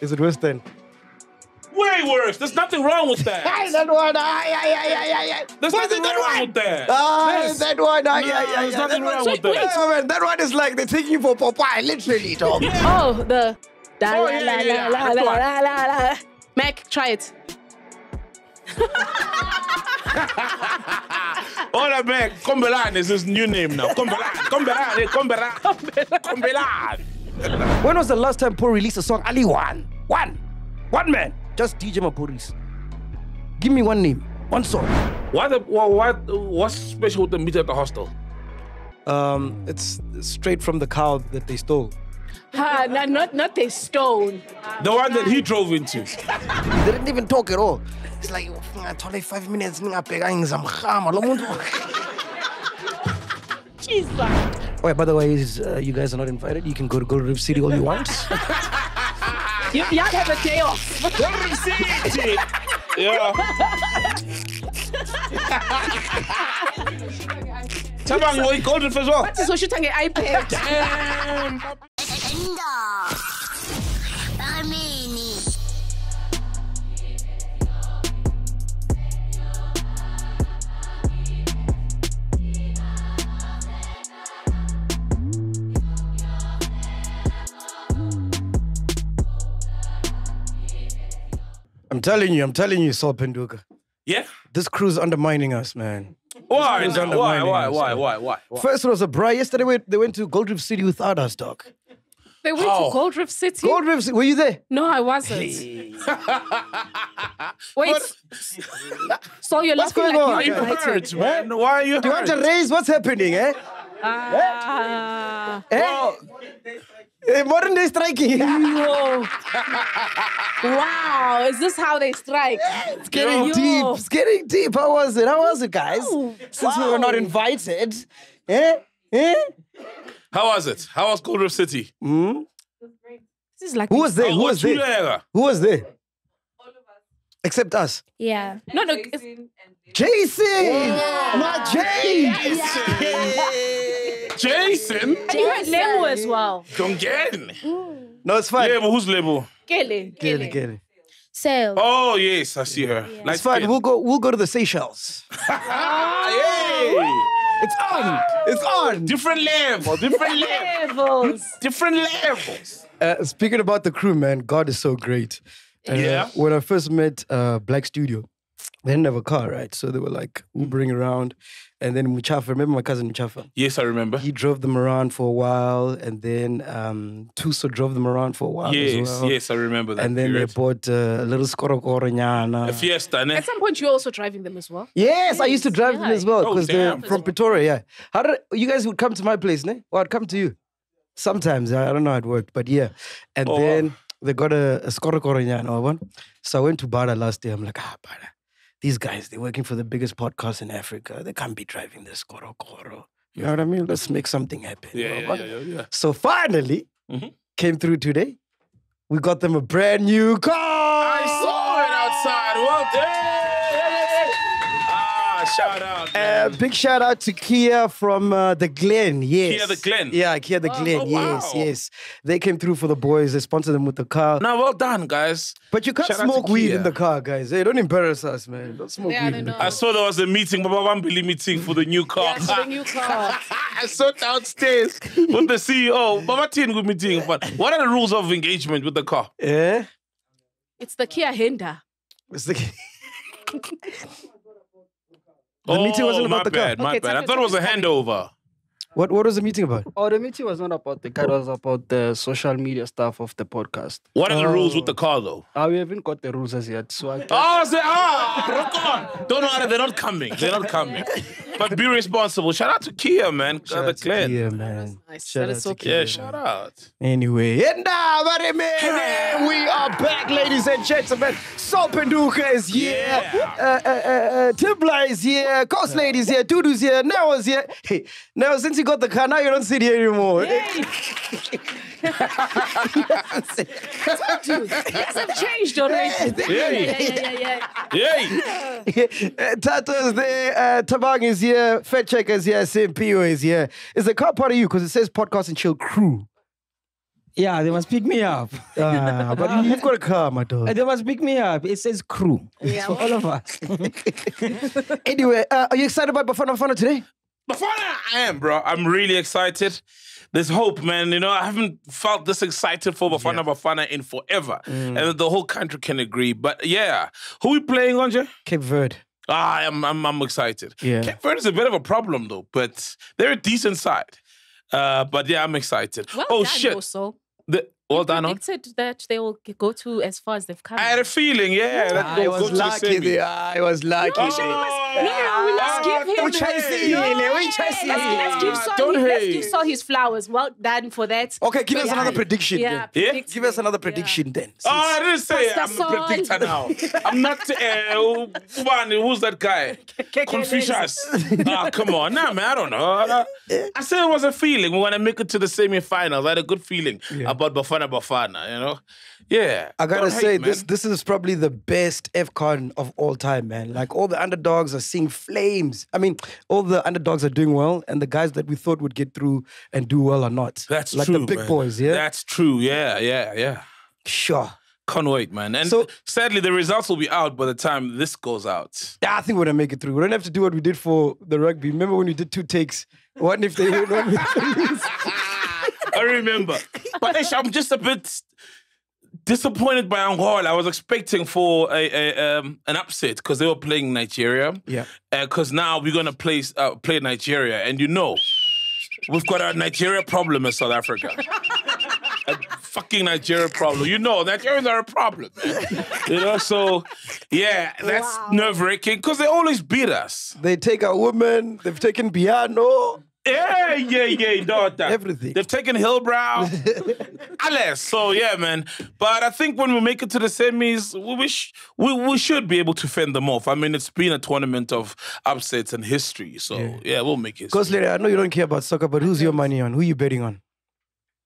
Is it worse than? Way worse. There's nothing wrong with that. Hey, that one. Ay, ay, ay, ay, ay, ay. There's What is nothing that wrong one? with that. Ah, Yes. that one. Ay, No, ay, ay, there's nothing that wrong one. with that. Yeah, man, that one is like they're taking you for Popeye, literally, dog. Oh, the. Da, Oh, la, yeah, la, yeah, yeah. la, la, la, la, la. Mac, try it. Hola, man. Combelan is his new name now. Combelan. Combelan. eh, Combelan. Combelan. When was the last time Paul released a song? Ali one. One. One man. Just DJ Maphorisa. Give me one name. One song. What, the, what, what, what's special with the meet at the hostel? Um, it's straight from the cow that they stole. Ha, no, not, not the stone. The one that he drove into. They didn't even talk at all. It's like, I told you five minutes. ngingabheka ngizamkhama lo muntu. Jesus. Oh, yeah, by the way, is, uh, you guys are not invited. You can go to Gold Reef City all you want. You, y'all have a day off. yeah. Tabang ngoy golden as well. So shoot on I'm telling you, I'm telling you, Sol Phenduka. Yeah. This crew's undermining us, man. Why? Who's? Why? Why? us, Why? man? Why? Why? Why? First it was a bra. Yesterday we- they went to Gold Reef City without us, dog. They went How? to Gold Reef City. Gold Reef City, were you there? No, I wasn't. Wait. so you're What's laughing going on? like You you're invited. hurt, man. Why are you Do you want to raise what's happening, eh? Ah. eh? Eh, modern day striking. Whoa. wow. Is this how they strike? It's getting Yo. deep. It's getting deep. How was it? How was it, guys? Since we were not invited. Eh? Eh? How was it? How was Gold Reef City? This is like Who was there? Who was what you there? there? Who was there? Except us. Yeah. no, no. It's, Jason! My Jay! Jason? you had Lemo as well. Congen. No, it's fine. Lebo, who's Lebo? Kelly. Get it, get it. Sales. Oh yes, I see her. Like It's fine. We'll go. We'll go to the Seychelles. Hey! It's on. It's on. Different level, different Levels. different levels. Uh, speaking about the crew, man, God is so great. Uh, Yeah. When I first met uh, Black Studio, they didn't have a car, right? So they were like Ubering around. And then Muchafa, remember my cousin Muchafa? Yes, I remember. He drove them around for a while. And then um, Tuso drove them around for a while. Yes, as well. yes, I remember that. And then period. they bought uh, a little Skorokoro a fiesta, ne? At some point, you're also driving them as well. Yes, I used to drive them as well Oh, because they're from Pretoria. Yeah. How did you guys would come to my place, ne? Or I'd come to you. Sometimes I I don't know how it worked, but yeah. And Oh, wow. then they got a, a Skorokoro one. So I went to Bada last day. I'm like, ah, Bada, these guys, they're working for the biggest podcast in Africa. They can't be driving this Skorokoro. You know what I mean? Let's make something happen. Yeah, yeah, yeah, yeah. So finally, Mhm. came through today. We got them a brand new car. I saw it outside. Well, hey! Shout out. Uh, big shout out to Kia from uh, the Glen. Yes. Kia the Glen? Yeah, Kia the Glen. oh, yes, wow. yes. They came through for the boys. They sponsored them with the car. now, well done, guys. But you can't shout smoke weed Kia. in the car, guys. Hey, don't embarrass us, man. Don't smoke Yeah, weed I in the know. car. I saw there was a meeting, Baba Wambili meeting for the new car. That's the new car. I saw downstairs with the CEO. Baba Tin meeting. But what are the rules of engagement with the car? Yeah? It's the Kia Honda. It's the... The meeting wasn't Oh, my about the car. bad, my Okay, bad. I thought it was a handover. What, what was the meeting about? Oh, the meeting was not about the car, it was about the social media stuff of the podcast. What are the rules with the car, though? Uh, we haven't got the rules as yet, so I can't- Oh, say, ah, rock on. Don't know worry, they're not coming. They're not coming. But be responsible. Shout out to Kia, man. Shout out to Glen. Kia, man. Nice. Shout That out so to cute. Yeah, Kia, shout out. Anyway, and now, buddy, man, we are back, ladies and gentlemen. Sol Phenduka is here. Yeah. Uh, uh, uh, uh, Timbla is here. Ghost Lady is here. Dudu's here. Now is here. Hey, now since you got the car, now you don't sit here anymore. Dude, things have changed already. Yeah, yeah, yeah, yeah, yeah. Yay. Tato is there. Uh, Tabang is here. Fed Check is here. Simpio is here. Is the car part of you? Because it says podcast and chill crew. Yeah, they must pick me up. Ah, but you- you've got a car, my Uh, dog. They must pick me up. It says crew. It's for all of us. Anyway, uh, are you excited about Bafana Bafana today? Bafana, I am, bro. I'm really excited. There's hope, man. You know, I haven't felt this excited for Bafana Bafana in forever. And the whole country can agree. But yeah, who we playing on, Jay? Cape Verde. Ah, I'm, I'm, I'm excited. Yeah. Cape Verde is a bit of a problem, though, but they're a decent side. Uh, but yeah, I'm excited. Well oh, done, shit. Also, The, well done, on. predicted that they will go to as far as they've come. I had a feeling, yeah. that I was go the lucky there. I was lucky. No, there. we must, no, no, we must give him. Don't chase it, No, Lele, we yes, chase it. Let's, let's give Sol. Don't his- let's give Sol his flowers. Well done for that. Okay, give us Yeah. another prediction Yeah, then. predict Give us me. another Yeah. prediction then. Oh, I didn't say Pastor I'm a predictor now. I'm not. Uh, one, who's that guy? Confucius. Ah, come on, nah, man. I don't know. I said it was a feeling. We're gonna make it to the semi-finals. I had a good feeling about Bafana Bafana. You know, yeah. I gotta hate, say, man. this this is probably the best AFCON of all time, man. Like all the underdogs are seeing flames. I mean, all the underdogs are doing well, and the guys that we thought would get through and do well are not. That's like true. the big man. boys, yeah. That's true. Yeah, yeah, yeah. sure. Can't wait, man. And So- sadly, the results will be out by the time this goes out. I think we're gonna make it through. We don't have to do what we did for the rugby. Remember when we did two takes? What if they win? What if they lose? I remember. But Ish, I'm just a bit disappointed by Angola. I was expecting for a, a um, an upset because they were playing Nigeria. Yeah. Because now we're gonna play uh, play Nigeria, and you know, we've got a Nigeria problem in South Africa. a fucking Nigeria problem. You know, Nigerians are a problem. You know, so yeah, that's Wow. nerve wracking because they always beat us. They take our women. They've taken piano. Yeah, yeah, yeah, no, that. Everything. They've taken Hillbrow. Alles. So yeah, man. But I think when we make it to the semis, we wish we, we should be able to fend them off. I mean, it's been a tournament of upsets and history. So yeah, we'll make it. Because lady, I know you don't care about soccer, but who's your money on? Who you betting on?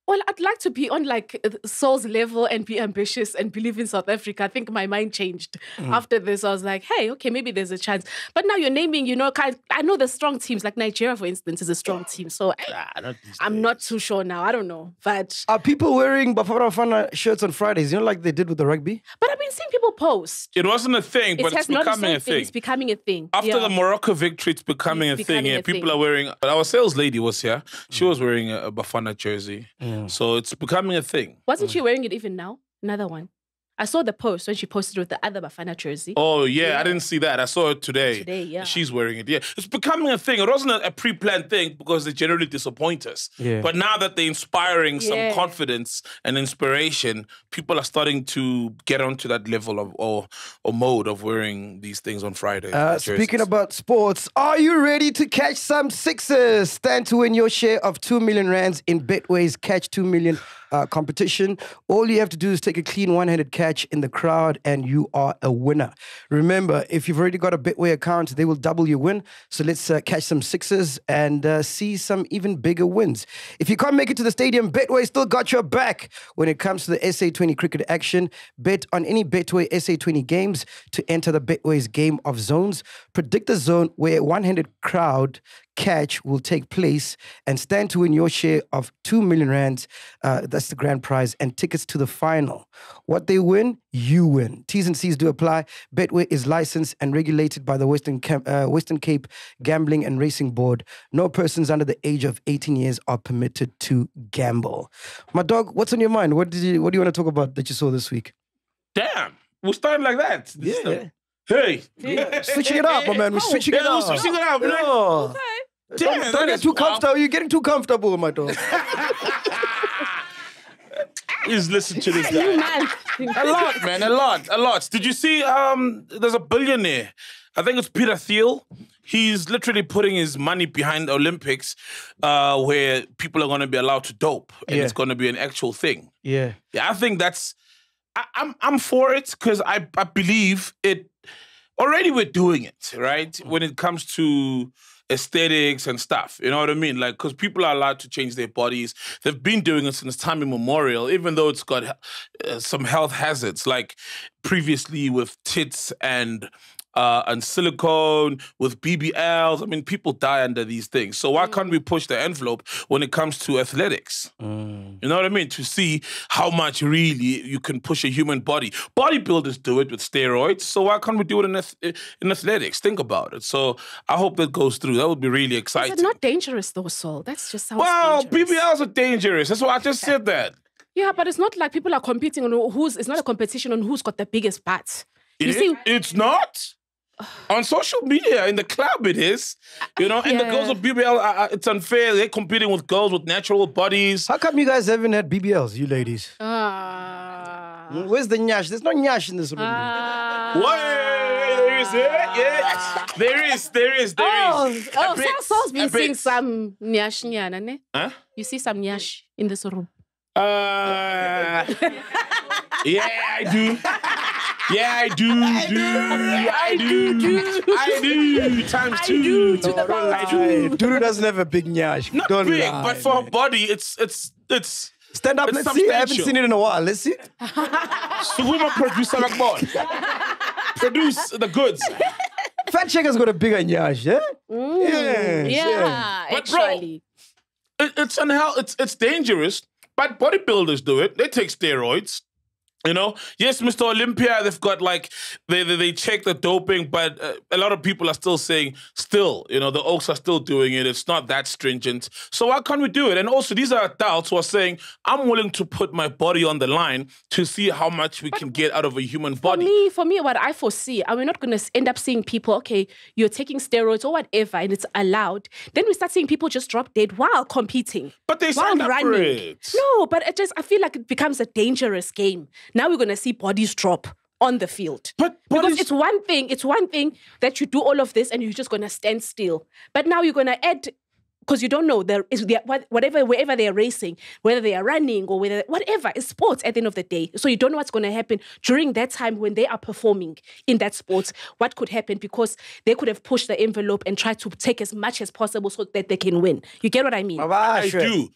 Well, I'd like to be on like uh, Sol's level and be ambitious and believe in South Africa. I think my mind changed Mm. after this. I was like, hey, okay, maybe there's a chance. But now you're naming, you know, kind I know the strong teams, like Nigeria, for instance, is a strong team. So I, Ah, not these I'm not too sure now. I don't know. But Are people wearing Bafana Bafana shirts on Fridays? You know, like they did with the rugby? but I've been seeing people post. It wasn't a thing, It but has it's becoming a a thing. thing. It's becoming a thing. After yeah. the Morocco victory, it's becoming It's a thing. becoming Yeah, a people thing. are wearing. But our sales lady was here. She was wearing a, a Bafana jersey. So it's becoming a thing. Wasn't mm. she wearing it even now? Another one. I saw the post when she posted with the other Bafana jersey. Oh yeah, Yeah. I didn't see that. I saw it today. Today, yeah. She's wearing it. Yeah, it's becoming a thing. It wasn't a, a pre-planned thing because they generally disappoint us. Yeah. But now that they're inspiring some confidence and inspiration, people are starting to get onto that level of or or mode of wearing these things on Friday. Uh, speaking about sports, are you ready to catch some sixes? Stand to win your share of 2 million rands in Betway's Catch 2 Million uh, competition. All you have to do is take a clean one handed catch in the crowd and you are a winner. Remember, if you've already got a Betway account, they will double your win. So let's uh, catch some sixes and uh, see some even bigger wins. If you can't make it to the stadium, Betway still got your back when it comes to the SA20 cricket action. Bet on any Betway SA20 games to enter the Betway's game of zones. Predict the zone where a one handed crowd catch will take place and stand to win your share of 2 million rands. Uh, that's the grand prize and tickets to the final. What they win, you win. T's and C's do apply. Betway is licensed and regulated by the Western, Cam- uh, Western Cape Gambling and Racing Board. No persons under the age of 18 years are permitted to gamble. My dog, what's on your mind? What did you What do you want to talk about that you saw this week? damn, starting like that. This is the- Hey, Switching it up, my man. We're switching it Yeah, we're switching it up. man. Yeah. Damn, Don't that get too wild. comfortable. You're getting too comfortable, with my dog. Please listen to this You guy. man. a lot, man, a lot, a lot. Did you see? Um, there's a billionaire. I think it's Peter Thiel. He's literally putting his money behind the Olympics, uh, where people are going to be allowed to dope, and Yeah. it's going to be an actual thing. Yeah. Yeah, I think that's. I, I'm I'm for it because I I believe it. Already, we're doing it right when it comes to aesthetics and stuff. You know what I mean? Like, because people are allowed to change their bodies. They've been doing it since time immemorial, even though it's got uh, some health hazards, like previously with tits and uh, and silicone, with BBLs. I mean, people die under these things. So why can't we push the envelope when it comes to athletics? Mm. You know what I mean? To see how much really you can push a human body. Bodybuilders do it with steroids, so why can't we do it in, ath- in athletics? Think about it. So I hope that goes through. That would be really exciting. it not dangerous though, Sol? That's just sounds well. BBLs are dangerous. That's why I just said that. Yeah, but it's not like people are competing on who's. It's not a competition on who's got the biggest butts. You It- see, it's not. On social media, in the club, it is. You know, and the girls Yeah. of BBL, uh, uh, it's unfair. They're competing with girls with natural bodies. How come you guys haven't had BBLs, you ladies? Ah. Where's the nyash? There's no nyash in this room. Ah. What? There is it? Yeah. There is, there is, there Oh, is. oh, A bit, Sol, Sol's a been seeing some nyash nyana, ne? Huh? You see some nyash in this room. Uh, yeah, I do. Yeah, I do. do. I do. do. I do. Times I two. do to the Don't power lie. of two. Dudu doesn't have a big nyash. Not Don't big, lie, but for her man. body, it's it's it's. Stand up, it's let's see. I haven't seen it in a while. Let's see. Suguma producer McBoy. Produce the goods. Fact Checker's got a bigger nyash, yeah? Mm, Yes, yeah, yeah. But bro, actually. It, it's unhealthy. It's it's dangerous. But bodybuilders do it. They take steroids. You know, yes, Mr. Olympia, they've got like they they, they check the doping, but uh, a lot of people are still saying still, you know, the Oaks are still doing it. It's not that stringent. So why can't we do it? And also, these are adults who are saying, I'm willing to put my body on the line to see how much we can get out of a human body. For me, for me, what I foresee, and we're not going to end up seeing people, okay, you're taking steroids or whatever, and it's allowed. Then we start seeing people just drop dead while competing. But they while running. No, but it just I feel like it becomes a dangerous game. Now we're gonna see bodies drop on the field. But because it's one thing, it's one thing that you do all of this and you're just gonna stand still. But now you're gonna add because you don't know there is there, whatever wherever they are racing, whether they are running or whether whatever it's sports at the end of the day. So you don't know what's going to happen during that time when they are performing in that sport. What could happen because they could have pushed the envelope and tried to take as much as possible so that they can win. You get what I mean? I do.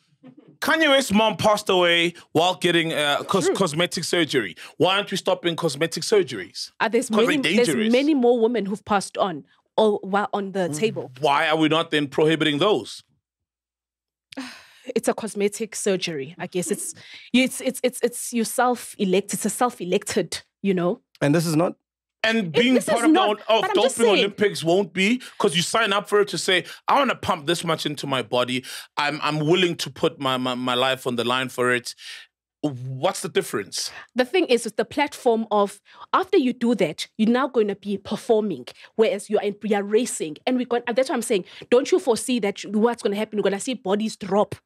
Kanye West's mom passed away while getting uh, cos- cosmetic surgery. Why aren't we stopping cosmetic surgeries? Uh, there's, 'Cause they're many, there's many more women who've passed on or while on the table. Why are we not then prohibiting those? It's a cosmetic surgery, I guess. It's it's it's it's it's you self elect. It's a self elected, you know. And this is not. And being part of, not- the, of but I'm just doping saying- Olympics won't be because you sign up for it to say, I want to pump this much into my body. I'm I'm willing to put my, my, my life on the line for it. What's the difference? The thing is, it's the platform of after you do that, you're now going to be performing, whereas you are in, you are racing, and we got. That's what I'm saying. Don't you foresee that what's going to happen? You're going to see bodies drop.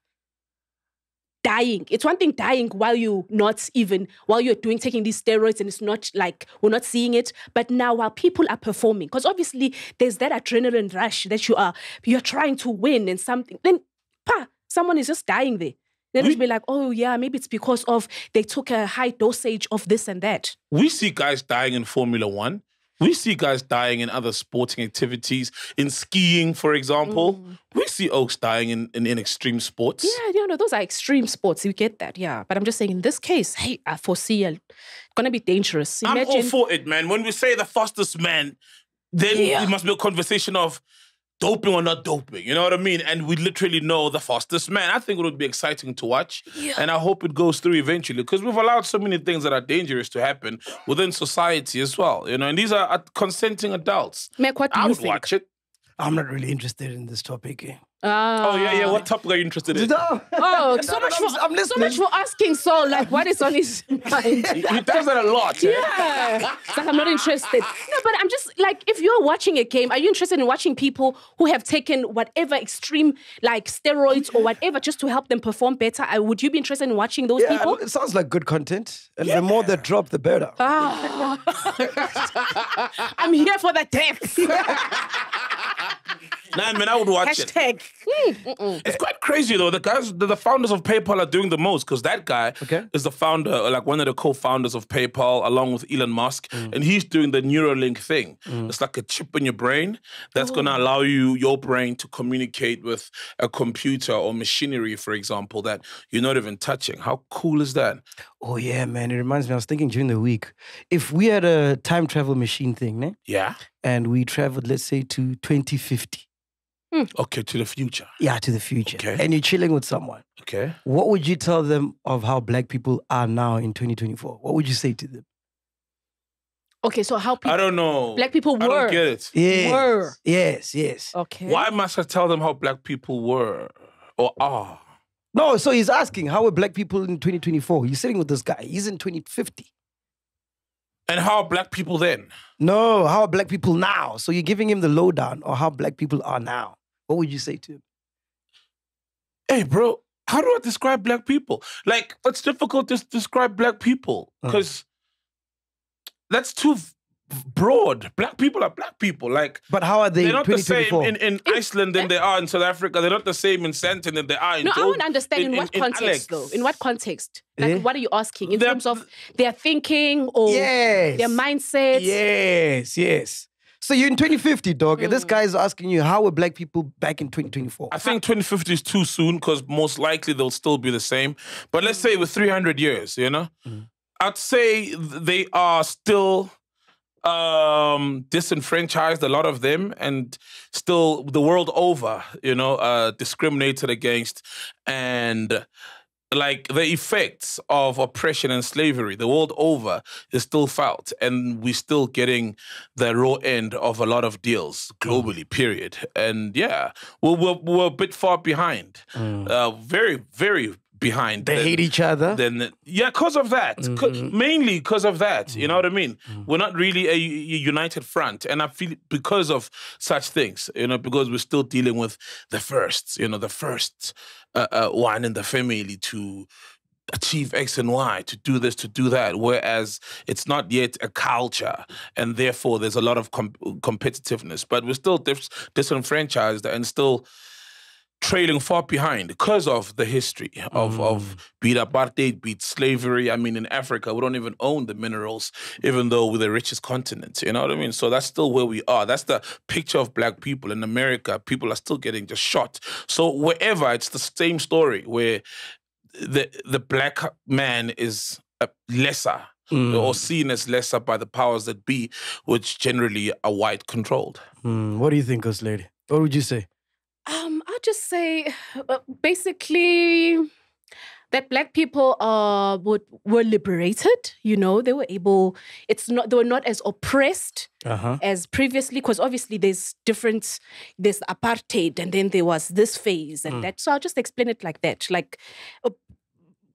Dying. It's one thing dying while you're not even while you're doing taking these steroids and it's not like we're not seeing it. But now while people are performing, because obviously there's that adrenaline rush that you are you're trying to win and something. Then pa, someone is just dying there. Then it'll be like, oh yeah, maybe it's because of they took a high dosage of this and that. We see guys dying in Formula One. We see guys dying in other sporting activities, in skiing, for example. We see oaks dying in, in, in extreme sports. Mm. Yeah, you know, those are extreme sports. You get that, yeah. But I'm just saying, in this case, hey, I foresee it's gonna be dangerous. I'm all for it, man. When we say the fastest man, then Yeah. it must be a conversation of doping or not doping. You know what I mean? And we literally know the fastest man. I think it would be exciting to watch. And I hope it goes through eventually because we've allowed so many things that are dangerous to happen within society as well. You know, and these are uh, consenting adults. Mac, what do I you would think? watch it. I'm not really interested in this topic. Oh, yeah, yeah. What topic are you interested in? No. Oh, so No, much no, for I'm- I'm so much for asking Sol, like what is on his mind. He does that a lot. eh? Yeah. It's like I'm not interested. No, but I'm just like, if you're watching a game, are you interested in watching people who have taken whatever extreme, like steroids or whatever, just to help them perform better? Uh, would you be interested in watching those Yeah, people? it sounds like good content. And the more they drop, the better. Ah. I'm here for the depth. Nah, man, I would watch it. Hashtag. Mm, mm, mm. It's quite crazy though. The guys, the, the founders of PayPal are doing the most because that guy Okay. is the founder, like one of the co-founders of PayPal, along with Elon Musk, Mm. and he's doing the Neuralink thing. It's like a chip in your brain that's going to allow you your brain to communicate with a computer or machinery, for example, that you're not even touching. How cool is that? Oh, yeah, man. It reminds me, I was thinking during the week, if we had a time travel machine thing, ne? Yeah. and we traveled, let's say, to 2050. Hmm. Okay, to the future. Yeah, to the future. Okay. And you're chilling with someone. Okay. What would you tell them of how black people are now in 2024? What would you say to them? Okay, so how I don't know. black people I were. don't get it. Yes. Were. Yes, yes. Okay. Why must I tell them how black people were or are? No, so he's asking, how are black people in 2024? He's sitting with this guy. He's in 2050. And how are black people then? No, how are black people now? So you're giving him the lowdown or how black people are now. What would you say to him? Hey, bro, how do I describe black people? Like, it's difficult to describe black people because that's too broad. Black people are black people. Like, But how are they they're not the same in, in Iceland than they are in South Africa. They're not the same in Sandton than they are in No, I Joburg, want to understand in, what context, Alex. though. In what context? Like, Eh? what are you asking? In They're- terms of their thinking or yes. their mindset? Yes, yes. So you're in 2050, dog, and this Mm. guy is asking you, how were black people back in 2024? I think 2050 is too soon because most likely they'll still be the same. But let's say with 300 years, you know, Mm. I'd say they are still um disenfranchised a lot of them and still the world over you know uh discriminated against and like the effects of oppression and slavery the world over is still felt and we're still getting the raw end of a lot of deals globally period. And yeah we're, we're, we're a bit far behind. Uh very very behind they the- hate each other. then yeah, because of that, 'Cause- mainly because of that. You know what I mean? We're not really a united front, and I feel because of such things. You know, because we're still dealing with the first. You know, the first uh, uh, one in the family to achieve X and Y, to do this, to do that. Whereas it's not yet a culture, and therefore there's a lot of com- competitiveness. But we're still dis- disenfranchised and still trailing far behind because of the history of, of beat apartheid, beat slavery. I mean, in Africa, we don't even own the minerals, even though we're the richest continent. You know what I mean? So that's still where we are. That's the picture of black people in America. People are still getting just shot. So wherever, it's the same story where the the black man is uh, lesser. Or seen as lesser by the powers that be, which generally are white controlled. Hmm, what do you think, Ghost Lady? What would you say? Um, I'll just say uh, basically that black people uh would were liberated, you know, they were able it's not they were not as oppressed Uh huh. as previously because obviously there's different there's apartheid and then there was this phase and that. So I'll just explain it like that like uh,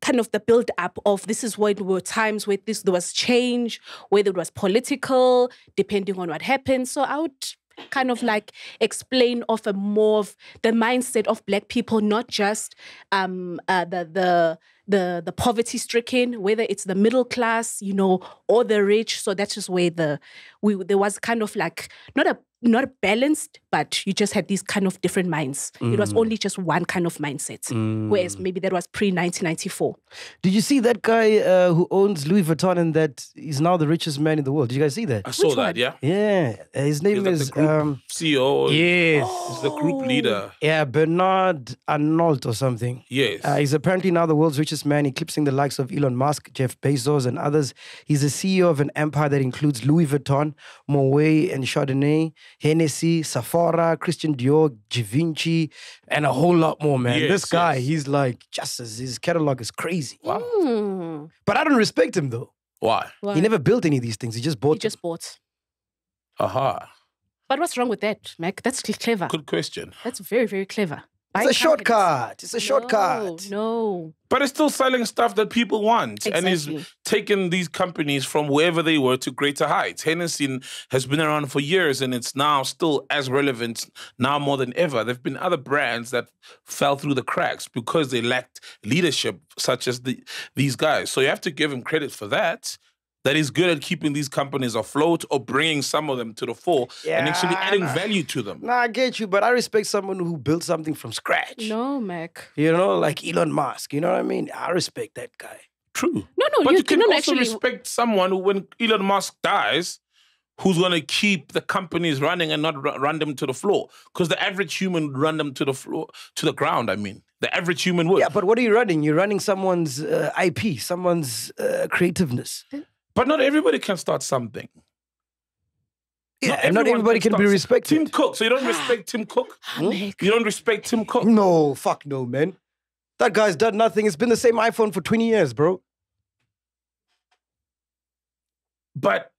kind of the build up of this is when were times where this there was change whether it was political depending on what happened. So I would kind of like explain of a more of the mindset of black people not just um uh, the the the the poverty stricken whether it's the middle class you know or the rich. So that's just where the we there was kind of like not a not balanced but you just had these kind of different minds it was only just one kind of mindset whereas maybe that was pre 1994 Did you see that guy uh, who owns Louis Vuitton and that he's now the richest man in the world? Did you guys see that? I saw Which that, yeah. Yeah, uh, his Is name that is the group um, CEO? yes, He's the group leader. yeah, Bernard Arnault or something. Yes. Uh, he's apparently now the world's richest man, eclipsing the likes of Elon Musk, Jeff Bezos, and others. He's the CEO of an empire that includes Louis Vuitton, Moet and Chardonnay, Hennessy, Sephora, Christian Dior, Givenchy, and a whole lot more, man. Yes, this guy, yes. he's like, just as his catalog is crazy. Wow. Hmm. But I don't respect him though. Why? Well, He never built any of these things. He just bought he just bought Aha. but what's wrong with that Mac that's clever Good question. that's very very clever them. Buy It's a shortcut. It's a shortcut. no, no. But it's still selling stuff that people want. And Exactly. he's taken these companies from wherever they were to greater heights. Hennessy has been around for years and it's now still as relevant now more than ever. There have been other brands that fell through the cracks because they lacked leadership, such as the, these guys. So you have to give him credit for that. That he's good at keeping these companies afloat or bringing some of them to the fore and actually adding nah. value to them. Nah, I get you, but I respect someone who built something from scratch. no Mac You know, like Elon Musk. You know what I mean? I respect that guy. True. no no But you, you, can cannot also actually respect someone who, when Elon Musk dies, who's going to keep the companies running and not ru- run them to the floor. Because the average human would run them to the floor, to the ground. I mean, the average human would. Yeah, but what are you running? You're running someone's uh, IP, someone's uh, creativeness. But not everybody can start something. Yeah, and not everybody can be respected. Tim Cook. So you don't respect Tim Cook? Ah, Nick. You don't respect Tim Cook? No, fuck no, man. That guy's done nothing. It's been the same iPhone for 20 years, bro. But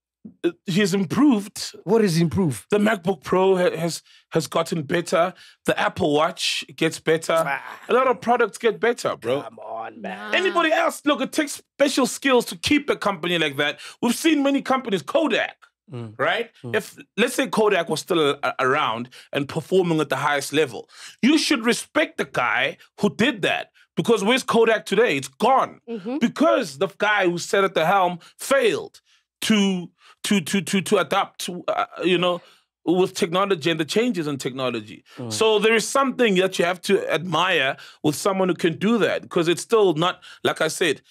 uh, he's improved. What has improved? The MacBook Pro ha- has has gotten better. The Apple Watch gets better. Ah. A lot of products get better, bro. Come on, man. Anybody else? Look, it takes special skills to keep a company like that. We've seen many companies, Kodak, mm. right? Mm. If let's say Kodak was still a- around and performing at the highest level, you should respect the guy who did that. Because where's Kodak today? It's gone. Mm-hmm. Because the guy who sat at the helm failed to to to to to adapt to uh, you know with technology and the changes in technology. So there is something that you have to admire with someone who can do that because it's still not like I said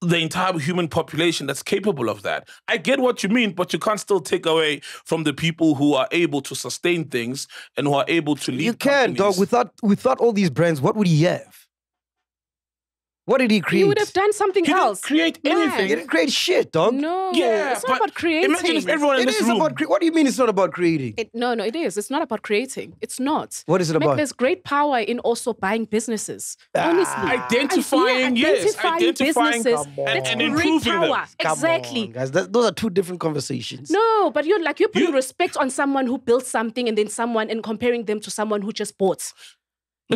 the entire human population that's capable of that. I get what you mean, but you can't still take away from the people who are able to sustain things and who are able to lead. You can, dog. Without without all these brands, what would he have? What did he create? You would have done something He didn't else. create Man. anything. He didn't create shit, dog. No, Yeah, it's not about creating. Imagine if everyone in It this is room. about. Cre- what do you mean it's not about creating? It, no, no, it is. It's not about creating. It's not. What is it Like, about? there's great power in also buying businesses. Ah. Honestly. identifying, Yeah, yes, identifying identifying businesses. Come That's and great improving them. power. Come Exactly. on, guys. That, those are two different conversations. No, but you're like you're putting You- respect on someone who built something and then someone and comparing them to someone who just bought.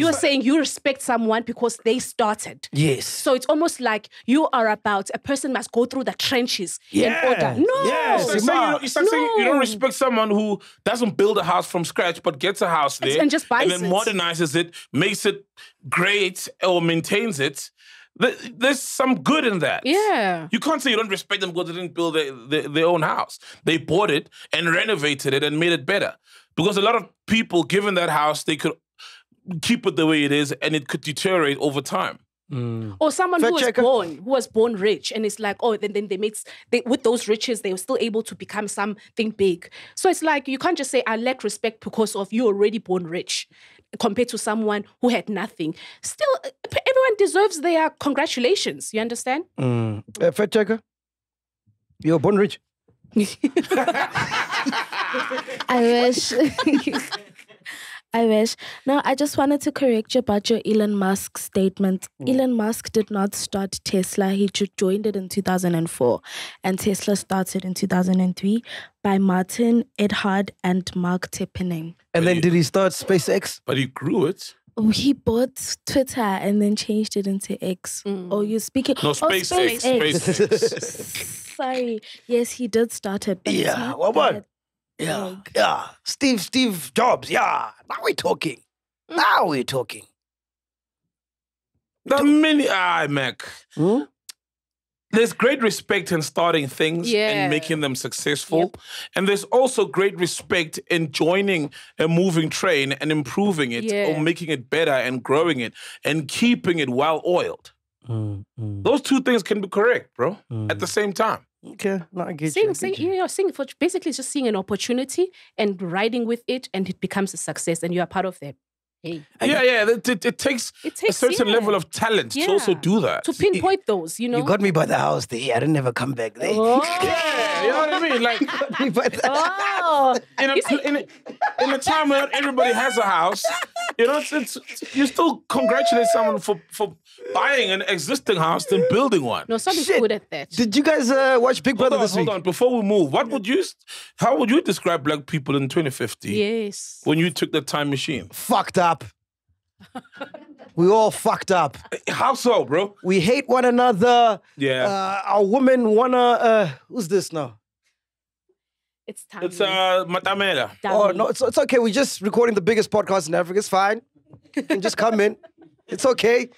You're saying you respect someone because they started. Yes. So it's almost like you are about a person must go through the trenches Yeah. in order. No. Yes, It's like you saying, you, don't- it's like saying you don't respect someone who doesn't build a house from scratch but gets a house there and just buys and then it. modernizes it, makes it great or maintains it. There's some good in that. Yeah. You can't say you don't respect them because they didn't build their, their, their own house. They bought it and renovated it and made it better. Because a lot of people, given that house, they could keep it the way it is and it could deteriorate over time. Or someone Fact who was checker. born, who was born rich, and it's like, oh, then, then they made they, with those riches, they were still able to become something big. So it's like you can't just say I lack respect because of you already born rich, compared to someone who had nothing. Still, uh, everyone deserves their congratulations. You understand? Mm. Uh, fact checker. You're born rich. I wish. I wish. No, I just wanted to correct you about your Elon Musk statement. Mm. Elon Musk did not start Tesla. He joined it in 2004. And Tesla started in 2003 by Martin Eberhard and Marc Tarpenning. And then you- did he start SpaceX? But he grew it. Oh, He bought Twitter and then changed it into X. Mm. Oh, you're speaking. No, oh, SpaceX. SpaceX. Sorry. Yes, he did start it. But Yeah, what about- that Yeah. big. Yeah. Steve, Steve Jobs. Yeah. Now we're talking. Now we're talking. The many, ah, Mac. Hmm? There's great respect in starting things Yeah. and making them successful. And there's also great respect in joining a moving train and improving it Yeah. or making it better and growing it and keeping it well oiled. Mm, mm, Those two things can be correct, bro, mm. at the same time. Okay. not I get you. I Seeing, get seeing, you. you know, seeing for basically it's just seeing an opportunity and riding with it, and it becomes a success, and you are part of that. Hey, Yeah, yeah. It, it, it takes it a certain yeah, level of talent to also do that. to pinpoint those. You know, You got me by the house there. I didn't ever come back there. Oh. yeah, you know what I mean? Like, Got me by the- Oh, in a, in, a, in a time where everybody has a house, you know, it's, it's, you still congratulate someone for, for buying an existing house than building one. no, someone's Shit. good at that. Did you guys uh, watch Big hold Brother on, this hold week? on. Before we move, what would you, how would you describe black people in 2050 Yes. when you took the time machine? Fucked up. we all fucked up. How so, bro? We hate one another. Yeah. Uh, our women wanna. Uh, who's this now? It's time. it's uh, Matamela. Oh no, it's, it's okay. We're just recording the biggest podcast in Africa. It's fine. You can just come in. It's okay.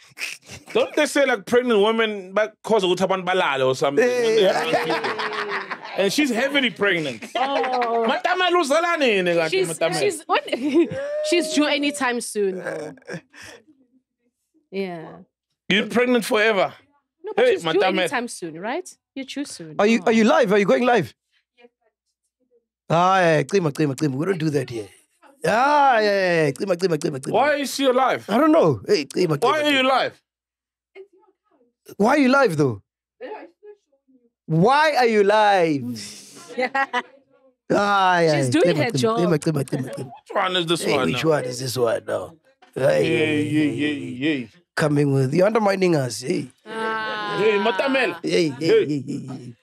Don't they say like pregnant women back cause of utaban balala or something? when Hey. they're around and she's heavily pregnant. Oh. Matamela uzala nini kanti She's she's what? she's due anytime soon. though. Yeah. You're pregnant forever. No, but Hey, she's due Madame. anytime soon, right? You choose soon. Are you Oh. are you live? Are you going live? Ah, yeah, klima, klima, klima. We don't do that here. Ah, yeah, yeah, yeah. Klima, klima, klima, klima. Why is she alive? I don't know. Hey, klima, klima, Why are you klima. live? Why are you live though? Why are you live? Ah, yeah. She's doing Clemma, her Clemma, job. Clemma, Clemma, Clemma, Clemma. Which one is this Hey, one? which now? one is this one now? Yeah, Hey, yeah, yeah, yeah. coming with you undermining us. Hey, Ah. Hey, Matamela. hey, hey, hey, hey, hey.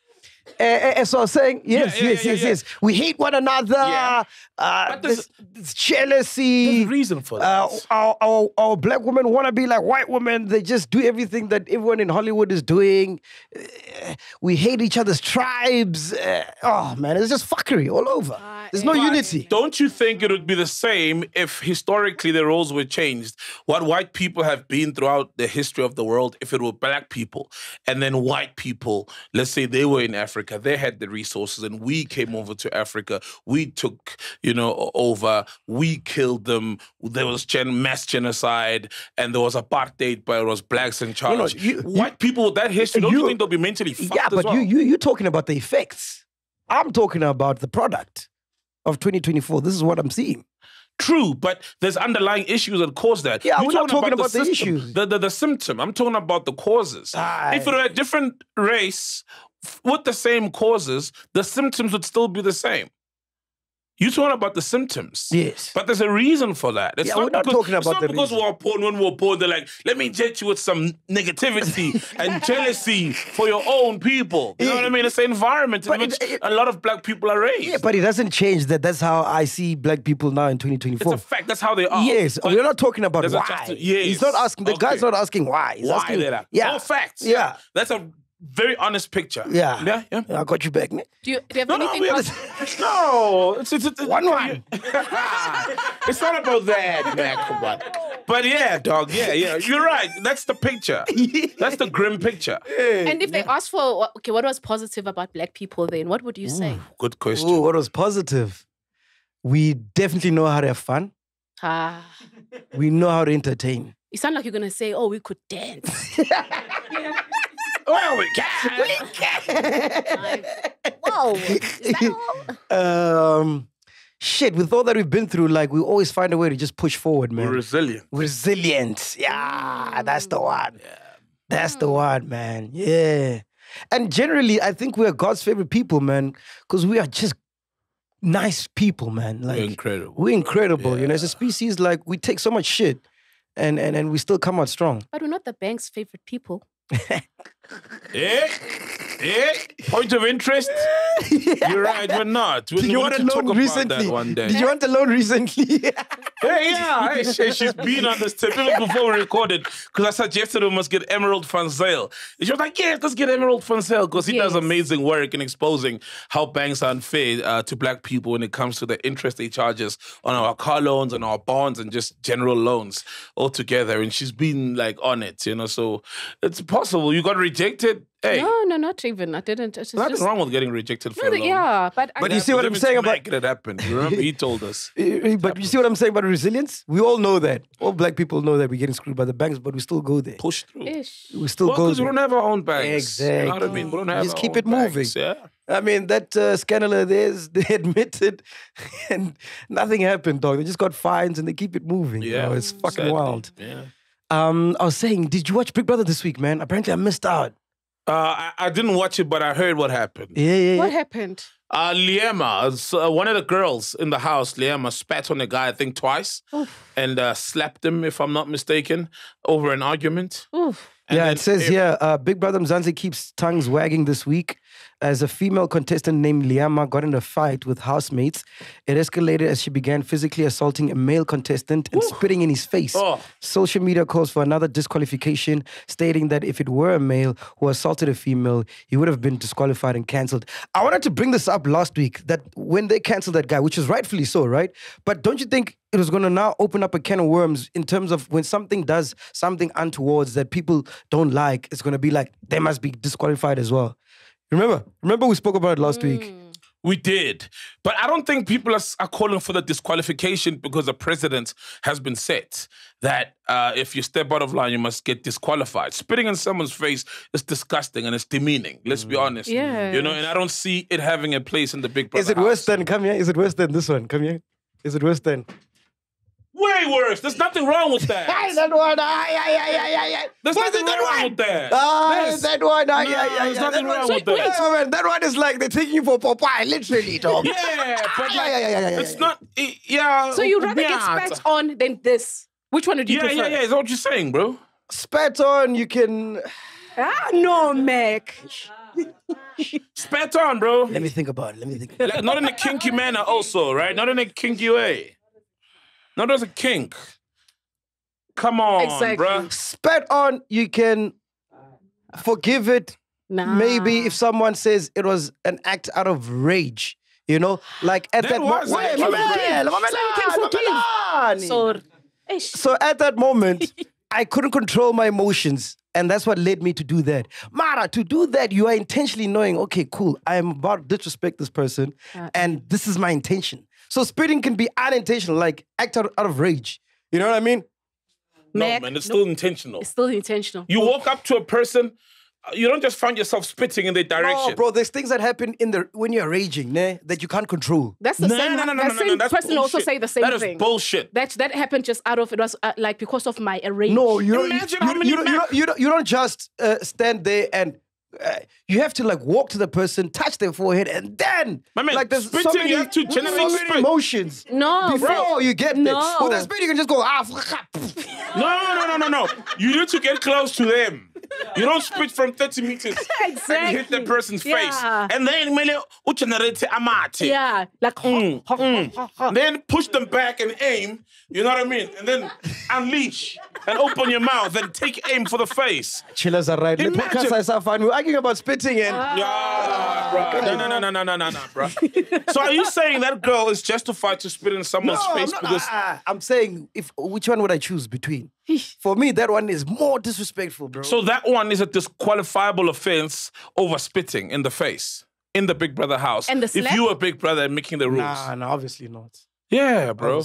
Eh, so I was saying, yes, yeah, yes, yeah, yes, yeah. yes. We hate one another. Yeah. Uh, But there's- this, this jealousy. There's a reason for that. uh, our, our, our black women want to be like white women. They just do everything that everyone in Hollywood is doing. Uh, we hate each other's tribes. Uh, oh, man, it's just fuckery all over. There's no But unity. Don't you think it would be the same if historically the roles were changed? What white people have been throughout the history of the world, if it were black people, and then white people, let's say they were in Africa, they had the resources, and we came over to Africa, we took, you know, over, we killed them. There was gen- mass genocide, and there was apartheid, but it was blacks in charge. no, you- white people with that history, don't you, you- think they'll be mentally fucked Yeah, but well? you, you, you're talking about the effects. I'm talking about the product of 2024. This is what I'm seeing. True, but there's underlying issues that cause that. Yeah, You're we're not talking about the system, issues. The, the the symptom. I'm talking about the causes. If it were a different race with the same causes, the symptoms would still be the same. You're talking about the symptoms. Yes. But there's a reason for that. It's Yeah, not we're not because, talking it's about not the because reason. we're born when we're born, they're like, let me inject you with some negativity and jealousy for your own people. You know what I mean? It's the environment in which it- it- a lot of black people are raised. Yeah, but it doesn't change that. That's how I see black people now in 2024. it's 2024. a fact. That's how they are. Yes, But- we're not talking about why. justi- He's not asking. The guy's not asking why. He's why asking, they're that. Yeah, All facts. Yeah, That's a very honest picture. yeah, Yeah, yeah. I got you back, man. Do you, do you have No, no, anything we else? have- no, it's, it's, it's One one. it's not about that, man. Come on. But yeah, dog. Yeah, yeah. You're right. That's the picture. That's the grim picture. And if they ask for, okay, what was positive about black people then? What would you say? Good question. Ooh, what was positive? We definitely know how to have fun. Ah, We know how to entertain. you sound like you're gonna say, "Oh, we could dance." Well, we can. Like, Whoa, is that all? Um, shit, with all that we've been through, like we always find a way to just push forward, man. We're resilient. Resilient. Yeah, that's the one. Yeah. That's the one, man. Yeah. And generally, I think we are God's favorite people, man, because we are just nice people, man. Like We're incredible. we're incredible. You know, as a species, like we take so much shit, and and and we still come out strong. But we're not the bank's favorite people. Eh? Eh? Point of interest? You're right, we're not. We, Did you we want a to loan recently? One day. Did you want a loan recently? Hey, yeah, hey, she, she's been on this tip even before we recorded because I suggested we must get Emerald Funzel. And she was like, yes, let's get Emerald Funzel because he does amazing work in exposing how banks are unfair uh, to black people when it comes to the interest they charge us on our car loans and our bonds and just general loans altogether. And she's been like on it, you know, so it's possible. You got rejected. Hey, No, no, not even. I didn't. It's nothing just, wrong with getting rejected for No, a the- loan. yeah, but, But I, you see what I'm saying about- Mac, it happened. Remember, he told us. Eh, but you see what I'm saying about resilience? We all know that. All black people know that we're getting screwed by the banks, but we still go there. Push through. ish. We still Well, go because we don't have our own banks. You know what I mean? We don't have Just our keep own it moving. banks, Yeah. I mean, that uh, scanner there's they admitted and nothing happened, dog. They just got fines and they keep it moving. you Yeah. know, it's fucking sadly. wild. Yeah. Um, I was saying, did you watch Big Brother this week, man? Apparently I missed out. Uh, I, I didn't watch it, but I heard what happened. Yeah, yeah, yeah. What happened? Uh, Liema, uh, one of the girls in the house, Liema, spat on a guy, I think twice, and uh, slapped him, if I'm not mistaken, over an argument. Oof. And yeah, it says here, uh, Big Brother Mzansi keeps tongues wagging this week as a female contestant named Liema got in a fight with housemates. It escalated as she began physically assaulting a male contestant and spitting in his face. Oh. Social media calls for another disqualification, stating that if it were a male who assaulted a female, he would have been disqualified and cancelled. I wanted to bring this up last week that when they canceled that guy, which is rightfully so, right? But don't you think it was going to now open up a can of worms in terms of when something does something untowards that people don't like, it's going to be like they must be disqualified as well. Remember? Remember we spoke about it last week. We did. But I don't think people are, are calling for the disqualification because the president has been set that uh, if you step out of line, you must get disqualified. Spitting in someone's face is disgusting and it's demeaning. Let's be honest. Yeah. You know, and I don't see it having a place in the Big Brother. Is it worse than come here? Is it worse than this one? Come here. Is it worse than? Way worse. There's nothing wrong with that. Hey, that one. Ay, ay, ay, ay, ay, ay. There's Boy, nothing that wrong one. with that. Ah, Yes. that one. Ay, No, ay, ay, there's ay, nothing that one- wrong with that. wait, wait, That one is like they're taking you for Popeye, literally, dog. Yeah, but Ay, like, ay, ay, ay, ay, it's ay. not. eh, Yeah. So you'd rather get spat on than this? Which one would you Yeah, prefer? yeah, yeah. Is that what you're saying, bro? Spat on, you can. Ah, no, Mac. Spat on, bro. Let me think about it. Let me think. About it. Like, not in a kinky manner, also, right? Not in a kinky way. Not as a kink. Come on, Exactly. bruh. Spat on, you can forgive it. Nah. Maybe if someone says it was an act out of rage, you know, like at That that, moment. an act of rage. So you can forgive. So, at that moment, I couldn't control my emotions. And that's what led me to do that. Mara, to do that, you are intentionally knowing, okay, cool, I am about to disrespect this person, Uh, and this is my intention. So spitting can be unintentional, like act out, out of rage. You know what I mean? No, man, it's no. still intentional. it's still intentional. You walk up to a person, uh, you don't just find yourself spitting in their direction. No, bro, there's things that happen in the when you're raging, ne, that you can't control. That's the No, same. no, no, no, that no, no, same that's person also say the same That is thing. bullshit. That that happened just out of it was uh, like because of my arrange. No, you don't. Imagine you, how many you, don't, you, you, don't, you don't just uh, stand there and. Uh, you have to like walk to the person, touch their forehead, and then My man, like there's so many, you have to generate so many spit. emotions No, before bro. you get there. No. With the spit, you can just go ah. No, no, no, no, no. You need to get close to them. You don't spit from 30 meters and Exactly. hit the person's face. And then mele ugenerate amati. Yeah, like Mm, mm. Then push them back and aim. You know what I mean? And then unleash and open your mouth and take aim for the face. Chillers are right. Imagine- Podcast I saw fun. We're arguing about spitting and Yeah, bro. No, no, no, no, no, no, no, no, bro. So are you saying that girl is justified to spit in someone's No, I'm, face not, because ah, I'm saying if which one would I choose between? For me, that one is more disrespectful, bro. so that one is a disqualifiable offense over spitting in the face in the Big Brother house? And the if you were Big Brother and making the rules, nah, no, obviously not. Yeah, bro.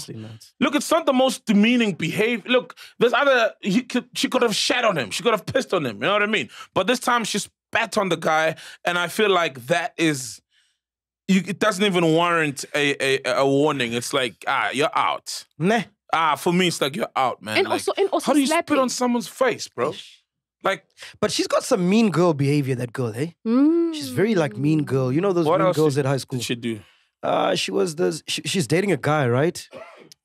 Look, it's not the most demeaning behavior. Look, there's other. He could, she could have shat on him. She could have pissed on him. You know what I mean? But this time she spat on the guy, and I feel like that is. You, it doesn't even warrant a, a a warning. It's like ah, you're out. Nah. Ah, for me, it's like you're out, man. And Like, also- and also how do you spit slapping. on someone's face, bro? Like, But she's got some mean girl behavior, that girl, eh? Mm. She's very like mean girl. You know those What mean girls did- at high school? what she do? Uh, she was this. She, she's dating a guy, right?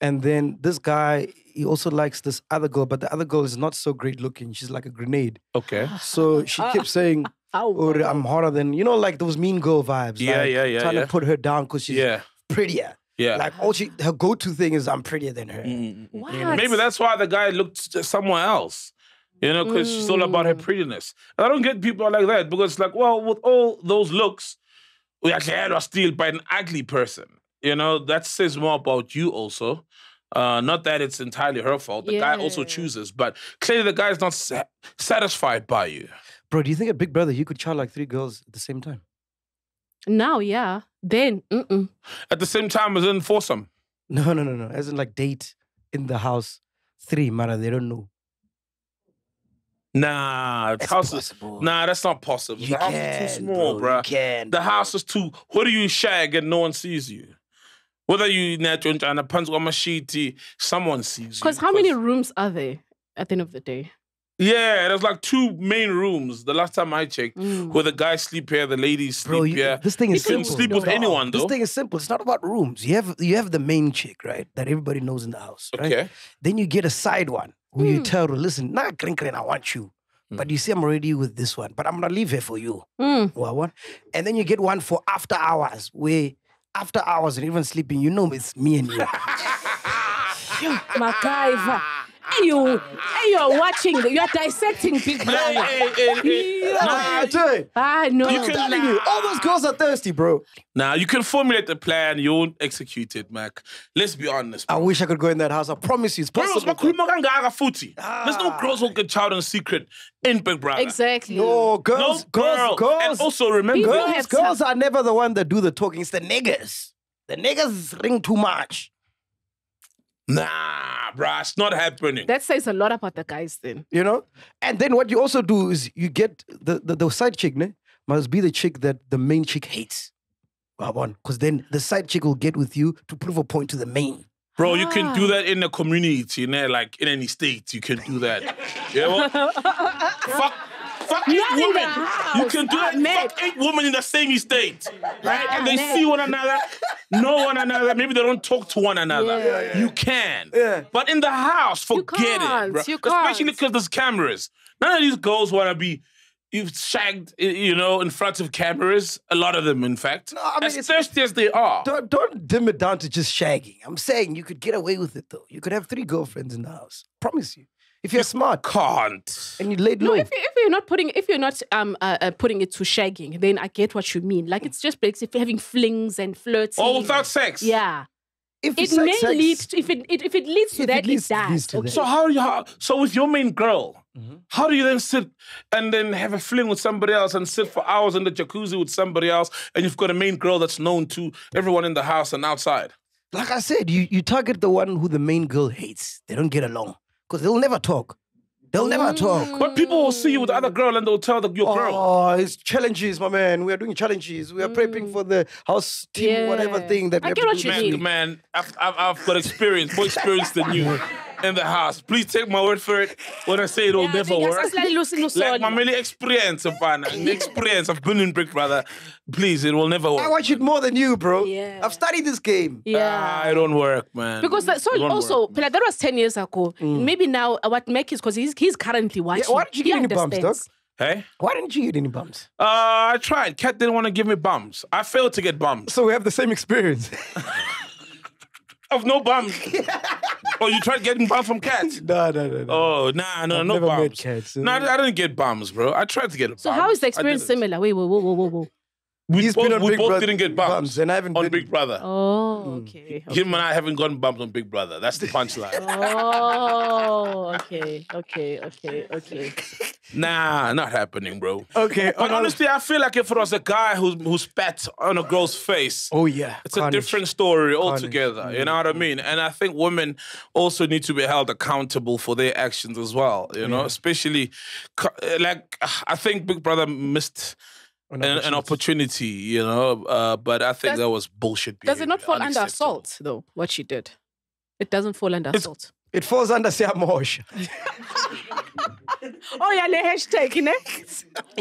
And then this guy, he also likes this other girl, but the other girl is not so great looking. She's like a grenade. Okay. So she kept saying, "Oh, I'm hotter than you know, like those mean girl vibes." Yeah, like, yeah, yeah, Trying yeah. to put her down because she's Yeah. prettier. Yeah. Like all she, her go-to thing is, "I'm prettier than her." Mm. What? Maybe that's why the guy looked somewhere else. You know, because she's all about her Mm. prettiness. And I don't get people like that because, it's like, well, with all those looks, we actually had a steal by an ugly person. You know, that says more about you also. Uh, not that it's entirely her fault. The guy also chooses, but clearly the guy's not sa- satisfied by you. Bro, do you think a Big Brother you could chow like three girls at the same time? Now, yeah. Then, mm-mm. At the same time as in foursome. No, no, no, no. As in like date in the house, three. Mara, they don't know. Nah, the It's house is, nah, that's not possible. You the house can, is too small, bro. bruh. You can. The house is too. What do you shag and no one sees you? Whether you natural and a punch on machete, someone sees you. Because how many rooms are there at the end of the day? Yeah, there's like two main rooms. The last time I checked, Mm. where the guys sleep here, the ladies sleep Bro, you, here. this thing is You simple. sleep with No, anyone, This thing is simple. It's not about rooms. You have you have the main chick, right? That everybody knows in the house. Right? Okay. Then you get a side one who you Hmm. tell her, listen, nah, kring, kring, I want you. But you see, I'm already with this one, but I'm gonna leave her for you. Mm. What, what? And then you get one for after hours, where after hours and even sleeping, you know it's me and you. MacGyver. You, hey, you're watching, you're dissecting Big Hey, Brother. hey, hey, hey. That's Nah, what I'm doing. I know. You I'm can- telling you, all those girls are thirsty, bro. Now you can formulate the plan, you won't execute it, Mac. Let's be honest. I wish I could go in that house. I promise you, it's Girls, possible. bakhuluma kangaka futhi. There's no Ah. girls who get child in secret in Big Brother. Exactly. No, girls, No girls, girl. girls. And also remember, People girls, have girls are never the one that do the talking. It's the niggas. The niggas ring too much. Nah, bruh, it's not happening. That says a lot about the guys then. You know? And then what you also do is you get the, the, the side chick, ne? Must be the chick that the main chick hates. One Because then the side chick will get with you to prove a point to the main. Bro, you can Ah. do that in the community, you know, like in any state, you can do that. You know? fuck, fuck eight Not in the women. You can do that. man. Fuck eight women in the same estate, right? And they see one another, know one another. Maybe they don't talk to one another. Yeah. You can. Yeah. But in the house, forget it, bro. You Especially because there's cameras. None of these girls want to be. You've shagged, you know, in front of cameras. A lot of them, in fact. no, I mean, as thirsty as they are. Don't don't dim it down to just shagging. I'm saying you could get away with it though. You could have three girlfriends in the house. Promise you. If you're smart Can't. and you laid No, if, you- if you're not putting if you're not um uh, uh, putting it to shagging, then I get what you mean. Like it's just basically having flings and flirting. Oh, without sex. Yeah, if it it's may sex- lead to, if it, it if it leads to If that, it, leads- does. leads to okay. that. So how do you how, so with your main girl, Mm-hmm. how do you then sit and then have a fling with somebody else and sit for hours in the jacuzzi with somebody else and you've got a main girl that's known to everyone in the house and outside? like I said, you, you target the one who the main girl hates. They don't get along. Because they'll never talk. They'll never talk. But people will see you with the other girl and they'll tell the, your girl. Oh, it's challenges, my man. We are doing challenges. We are prepping mm. for the house team, whatever thing that we I have get to what do you this mean. Man, man, I've, I've, I've got experience, more experience than you in the house. Please take my word for it when I say it will Yeah, never work. it's like Lucy Like my Lusoli. many experience, upon experience. I've been in Brick Brother. Please, it will never work. I watch it more than you, bro. Yeah. I've studied this game. Yeah. Ah, it don't work, man. because that, so also, work, like, that was 10 years ago. Maybe now uh, what Mac is, because he's, he's currently watching. why didn't you get any bumps, dog? Hey? Why didn't you get any bumps? Uh, I tried. Cat didn't want to give me bums. I failed to get bums. So we have the same experience. Of no bums. oh, you tried getting bums from cats? no, no, no, no. Oh, nah, no, I've no never met bums. cats, No, I I didn't get bums, bro. I tried to get a So bums. how is the I experience didn't. similar? Wait, whoa, whoa, whoa, whoa, whoa. We He's both, been on we Big both didn't get bumps, bums, and I haven't on been- Big Brother. Oh, okay. okay. Him and I haven't gotten bumps on Big Brother. That's the punchline. Oh, okay, okay, okay, okay. nah, not happening, bro. Okay, But on a- honestly, I feel like if it was a guy who who spat on a girl's face, Oh yeah, It's a different story altogether. Carnage. You know what I mm-hmm. mean? And I think women also need to be held accountable for their actions as well. You know, especially like I think Big Brother missed an, an opportunity. You know, uh, but I think Does- that was bullshit. Does it not fall under assault, though, what she did? It doesn't fall under It's- assault. It falls under Siamosh. Oh, yeah, the hashtag, ne?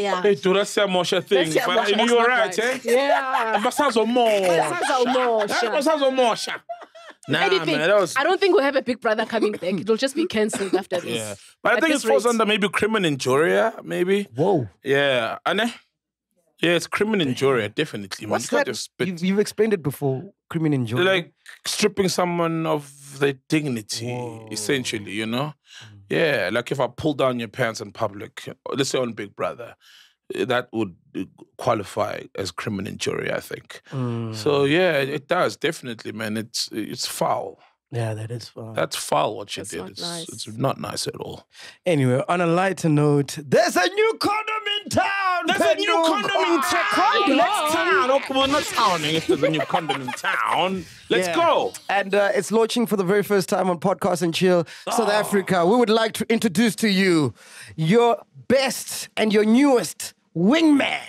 Yeah. Hey, dude, that's a Moshe thing. That's a But Moshe, you that's were right, right. eh? Yeah. But sounds more. Sounds like Moshe. Sounds Moshe. Nah, Anything. man, that was. I don't think we'll have a Big Brother coming back. It'll just be cancelled after this. Yeah, but I think it falls rate. under maybe criminal injuria, maybe. Whoa, Yeah, and yeah, it's criminal injuria, definitely. Man. what's you that? Spit. You've, you've explained it before. Criminal injury. like stripping someone of their dignity, Whoa. essentially, you know? Yeah, like if I pull down your pants in public, let's say on Big Brother, eh, that would eh, qualify as criminal injury, I think. Mm. So yeah, it it does definitely, man. It's it's foul. Yeah, that is fine. That's foul what you That's did. not it's nice. it's not nice at all. Anyway, on a lighter note, there's a new condom in town. There's a new condom in town. Let's town. Okay, well, not towning if there's a new condom in town. Let's Yeah. go. And uh, it's launching for the very first time on Podcast and Chill South Ah. Africa. We would like to introduce to you your best and your newest wingman,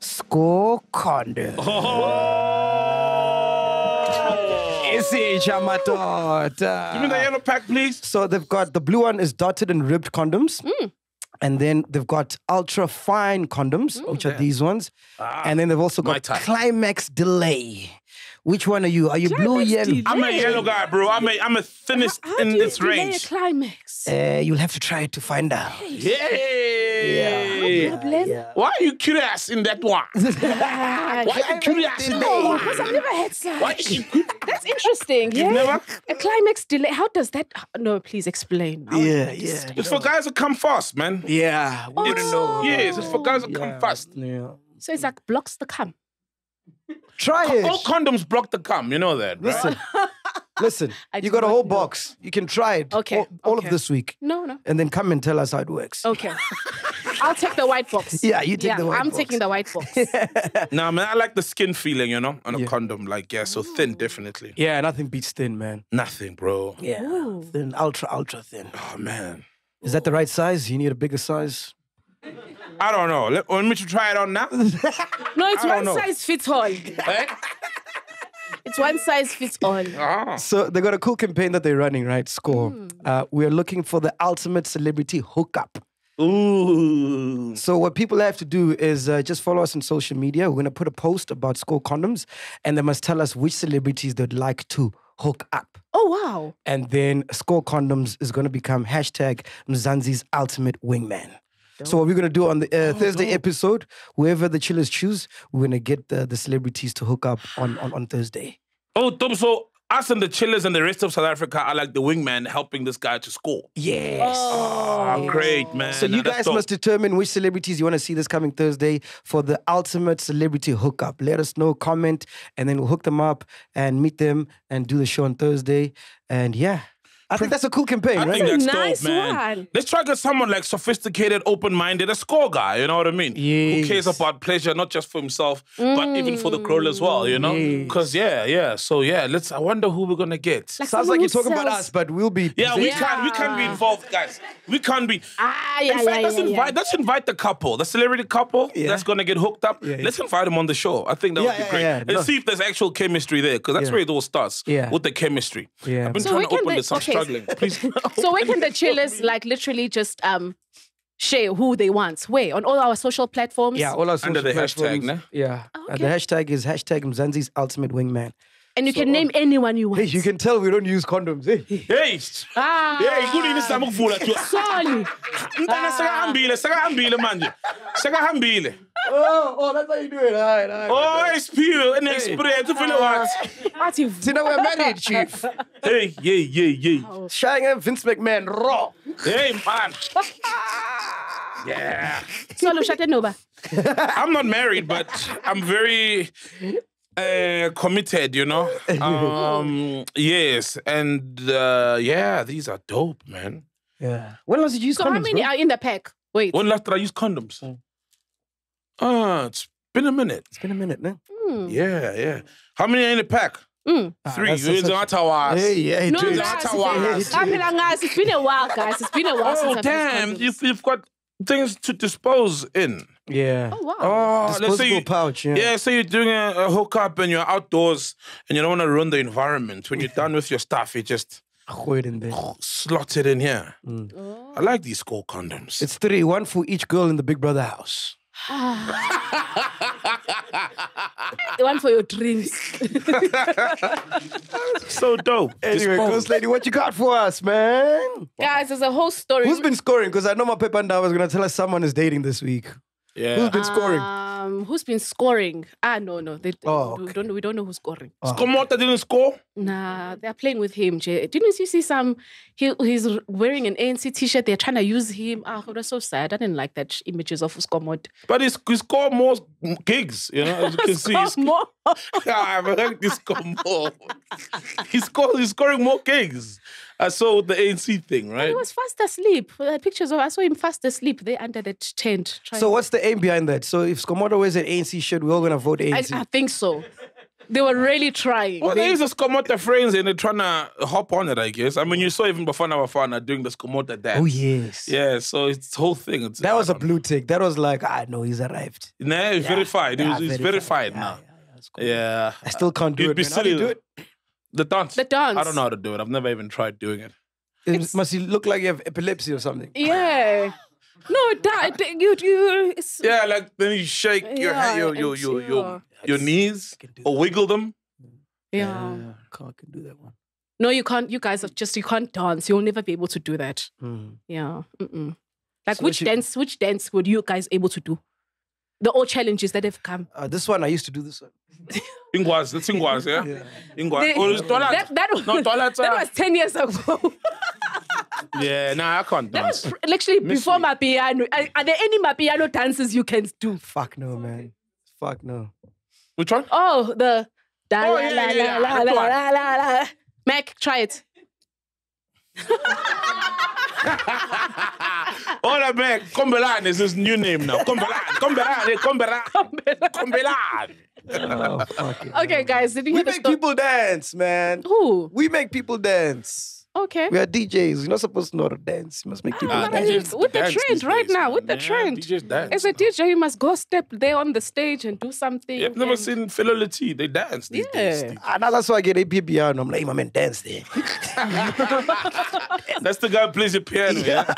Skore Condom. Isitsha madoda. Give me the yellow pack, please. So they've got the blue one is dotted and ribbed condoms. Hmm. And then they've got ultra fine condoms, hmm. which are these ones. Ah, and then they've also got climax delay. Which one are you? Are you blue, Climax yellow? delay. I'm a yellow guy, bro. I'm a I'm a thinnest How in do you this delay range. a climax? Uh, you'll have to try it to find out. Yeah. yeah. Problem? Why are you curious in that one? Ah, Why are you curious in No, that because one? I've never had sex. Why are you That's interesting. Yeah. never- A climax delay. How does that? No, please explain. I Yeah, yeah. It's for guys who come fast, man. Yeah. we It's, didn't know. yes, it's for guys to come fast. Yeah. So it's like blocks the cum. Try it. All condoms block the cum. You know that, right? Listen. Listen. You got a whole know. box. You can try it. Okay, All, all okay. of this week. No, no. And then come and tell us how it works. Okay. I'll take the white box. Yeah, you take the white I'm box. taking the white box. Nah, man, I like the skin feeling, you know, on a Yeah. condom. Like, yeah, so thin, definitely. Yeah, nothing beats thin, man. Nothing, bro. Yeah. Ooh. Thin, ultra, ultra thin. Oh man. Is that the right size? You need a bigger size? I don't know. Let, want me to try it on now? No, it's one know. size fits all. Eh? It's one size fits all. Ah. So they got a cool campaign that they're running, right? Skore. Hmm. Uh, we're looking for the ultimate celebrity hookup. Ooh. So what people have to do is uh, just follow us on social media. We're gonna put a post about Skore condoms, and they must tell us which celebrities they'd like to hook up. Oh wow. And then Skore condoms is gonna become hashtag Mzansi's ultimate wingman. So what we're gonna do on the uh, Thursday episode, whoever the chillers choose, we're gonna get the, the celebrities to hook up on, on, on Thursday. Oh, dope. So us and the chillers and the rest of South Africa are like the wingman helping this guy to score. Yes. Oh, great, man. So you That's guys must determine which celebrities you want to see this coming Thursday for the ultimate celebrity hookup. Let us know, comment, and then we'll hook them up and meet them and do the show on Thursday. And yeah, I think that's a cool campaign, I right? think that's Nice dope, man. one. Let's try to get someone like sophisticated, open-minded, a score guy. You know what I mean? Who cares Yes. about pleasure, not just for himself, but even for the crowd as well. You know? Yes. Because yeah, yeah. So yeah, let's. I wonder who we're gonna get. Like Sounds like you're who talking about us, but we'll be. yeah, we Yeah. can't. We can't be involved, guys. We can't be. Ah, In yeah, fact, yeah, let's yeah, invite yeah. let's invite the couple, the celebrity couple Yeah. that's gonna get hooked up. Yeah, yeah. Let's invite them on the show. I think that Yeah, would be yeah, great. yeah. And No. see if there's actual chemistry there, because that's Yeah. where it all starts. Yeah. With the chemistry. Yeah. I've been So trying where to can open they- this. I'm okay. Struggling. Please. So where can the chillers like literally just um share who they want? Where on all our social platforms? Yeah, all our social Under the hashtag, platforms. Yeah. Oh, And the hashtag is hashtag Mzansi's ultimate wingman. And you can name anyone you want. Hey, you can tell we don't use condoms. Eh? Hey. ah, Hey, kulini sizama ukuvula tu. sorry. Mntana sekahambile, sekahambile manje. Sekahambile. Oh, oh, that's how you do it. All right, all right. Oh, isphiwe, ene-experience, ufile what? Athi Tina, we're married, chief. Hey, yeah, yeah, yeah. Shine and Vince McMahon, raw. Hey, man. Yeah. Solo shate noba. I'm not married, but I'm very uh, committed, you know? Um, yes. And uh, yeah, these are dope, man. Yeah. When last did you use So condoms? how many bro? are in the pack? Wait. When last did I use condoms? Ah, it's been a minute. It's been a minute, man. Hmm. Yeah, yeah. How many are in the pack? Mm. Three. that's- You that's- Ottawa. Hey, hey, No, dude. guys, Ottawa. it's been- Qaphela ngazi. It's been a while, guys. It's been a while Oh, since I've damn. used You've, you've got things to dispose in. Yeah. Oh wow. Oh, let's say Disposable you, pouch, yeah. Yeah, so you're doing a, a hookup and you're outdoors and you don't want to ruin the environment. When you're done with your stuff, you just Gooi it in there. slot it in here. Mm. Oh. I like these skull condoms. It's three, one for each girl in the Big Brother house. The one for your dreams. so dope. Anyway, Dispose. Ghost Lady, what you got for us, man? Guys, there's a whole story. Who's been scoring? Because I know my Pepanda was going to tell us someone is dating this week. Who's yeah. been scoring? Um, who's been scoring? Ah, no, no. They, Oh, we don't. We don't know who's scoring. Skomota didn't score. Nah, they're playing with him. Jay. Didn't you see some? He he's wearing an ANC t-shirt. They're trying to use him. Ah, it was so sad. I didn't like that images of Uskomod. But he's, he scored more gigs, you know, as you can see. He's, more. I've heard he score more. he's, score, he's scoring more gigs. I saw the ANC thing, right? He was fast asleep. Uh, pictures of I saw him fast asleep there under that tent. trying- So what's the aim behind that? So if Skomota wears an ANC shirt, we're all going to vote I, ANC. I think so. They were really trying. Well, They- there is a Skomota friends and they're trying to hop on it, I guess. I mean, you saw even before Navafana doing the Skomota dance. oh, yes. Yeah, so it's the whole thing. It's, That was a don't blue tick. That was like, ah, no, he's arrived. know. Nah, it's verified. It Yeah, was, it's verified, Yeah, now. yeah, yeah, cool. Yeah. I still can't do You'd it. be man. How do you silly. do it? The dance. The dance. I don't know how to do it. I've never even tried doing it. It must you look like you have epilepsy or something. Yeah. No, that you you. It's, Yeah, like then you shake your Yeah, hand, your your your your, your knees or wiggle them. yeah. Can't can do that one. No, you can't. You guys are just you can't dance. You'll never be able to do that. Hmm. Yeah. Mm-mm. Like So which she- dance? Which dance would you guys able to do? The old challenges that have come. Uh, this one I used to do this one. Ingwas, that's Ingwas, yeah? Ingwas. They- Or is toilet? That, that was, No, that was 10 years ago. Yeah, nah, I can't dance. that was dance. pr- actually Miss before me. my piano. Are, are there any my piano dances you can do? Fuck no, man. Fuck no. Which one? Oh, the da Oh, la yeah, la yeah, yeah. la la la la la la. Mac, try it. Hola, man. Combelan is his new name now. Combelan. Combelan. Combelan. Combelan. Oh, fuck it. Okay, guys, did you We hear the make people dance, man. Who? We make people dance. Okay. We are DJs. You're not supposed to know how to dance. You must make people Ah, Ah, dance. it's with the dance trend right days, now, with the man. Yeah, trend. DJs dance As a now. DJ, you must go step there on the stage and do something. You've never and- seen Fidelity. They dance these days. Yeah. Ah, now that's why I get AP piano. And I'm like, hey, my man, dance there. That's the guy who plays the piano. Yeah.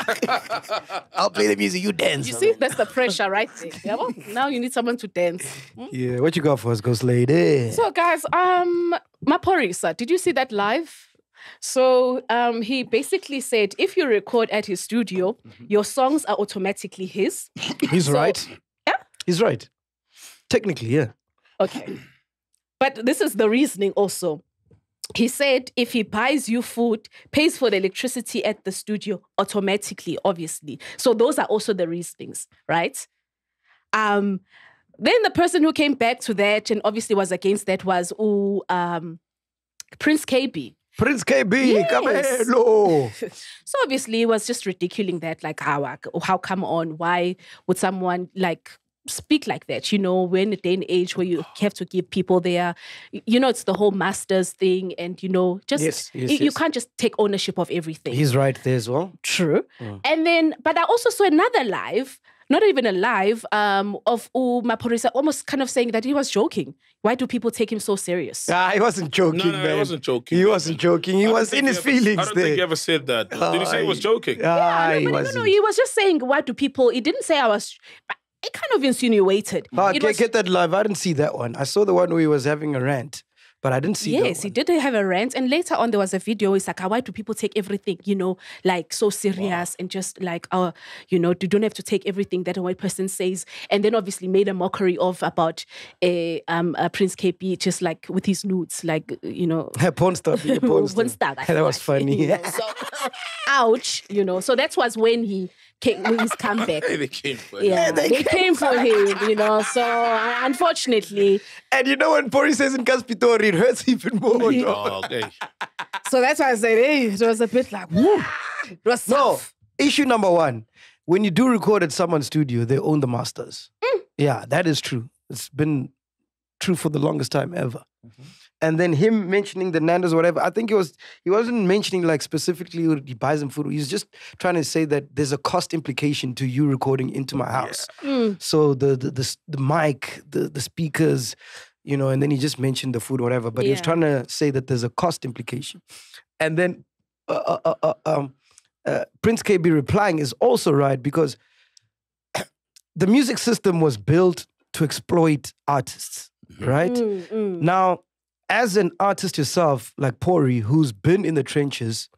I'll play the music, you dance. You see, man. that's the pressure right there. Yeah, well, now you need someone to dance. Yeah, what you got for us, Ghost Lady? So, guys, um, Maphorisa, did you see that live? So um, he basically said if you record at his studio, your songs are automatically his. He's So- right. Yeah? He's right. Technically, yeah. Okay. But this is the reasoning also. He said if he buys you food, pays for the electricity at the studio automatically, obviously. So those are also the reasonings, right? Um, then the person who came back to that and obviously was against that was ooh, um, Prince Kaybee. Prince Kaybee, Yes. Kabelo. So obviously it was just ridiculing that, like how how come on? Why would someone like speak like that? You know, we're in a day and age where you have to give people their, you know, it's the whole masters thing, and you know, just Yes, yes, you, you can't just take ownership of everything. He's right there as well. True. Mm. And then, but I also saw another live, not even alive, live, um, of Maphorisa almost kind of saying that he was joking. Why do people take him so serious? Ah, he wasn't joking, No, no, man. he wasn't joking. He wasn't joking. He was in his ever- feelings I don't there. think he ever said that. Did he say he was joking? Ah, no, he but no, wasn't. no, he was just saying, why do people, he didn't say I was, it kind of insinuated. But It get, was- get that live. I didn't see that one. I saw the one where he was having a rant, but I didn't see that Yes, he did have a rant. And later on, there was a video. It's like, why do people take everything, you know, like so serious and just like, uh, you know, you don't have to take everything that a white person says. And then obviously made a mockery of about a um a Prince KP just like with his nudes, like you know. porn star, porn star. Porn star, that was funny. you know, so, ouch, you know. So that was when he came, when his comeback. Hey, they came for him. Yeah, they they, came for him, you know. So uh, unfortunately, and you know when Pori says in Caspitori, it hurts even more. dog. Oh, okay. so that's why I said, hey, it was a bit like, woo. It was No, tough. issue number one: when you do record at someone's studio, they own the masters. Mm. Yeah, that is true. It's been true for the longest time ever. Mm-hmm. And then him mentioning the Nando's, whatever. I think it was he wasn't mentioning like specifically he buys them food. He was just trying to say that there's a cost implication to you recording into my house. Mm. So the the the, the mic, the the speakers, you know, and then he just mentioned the food, whatever. But he was trying to say that there's a cost implication. And then uh, uh, uh, uh, um, uh, Prince Kaybee replying is also right because the music system was built to exploit artists, right? Mm, mm. Now, as an artist yourself, like Pori, who's been in the trenches,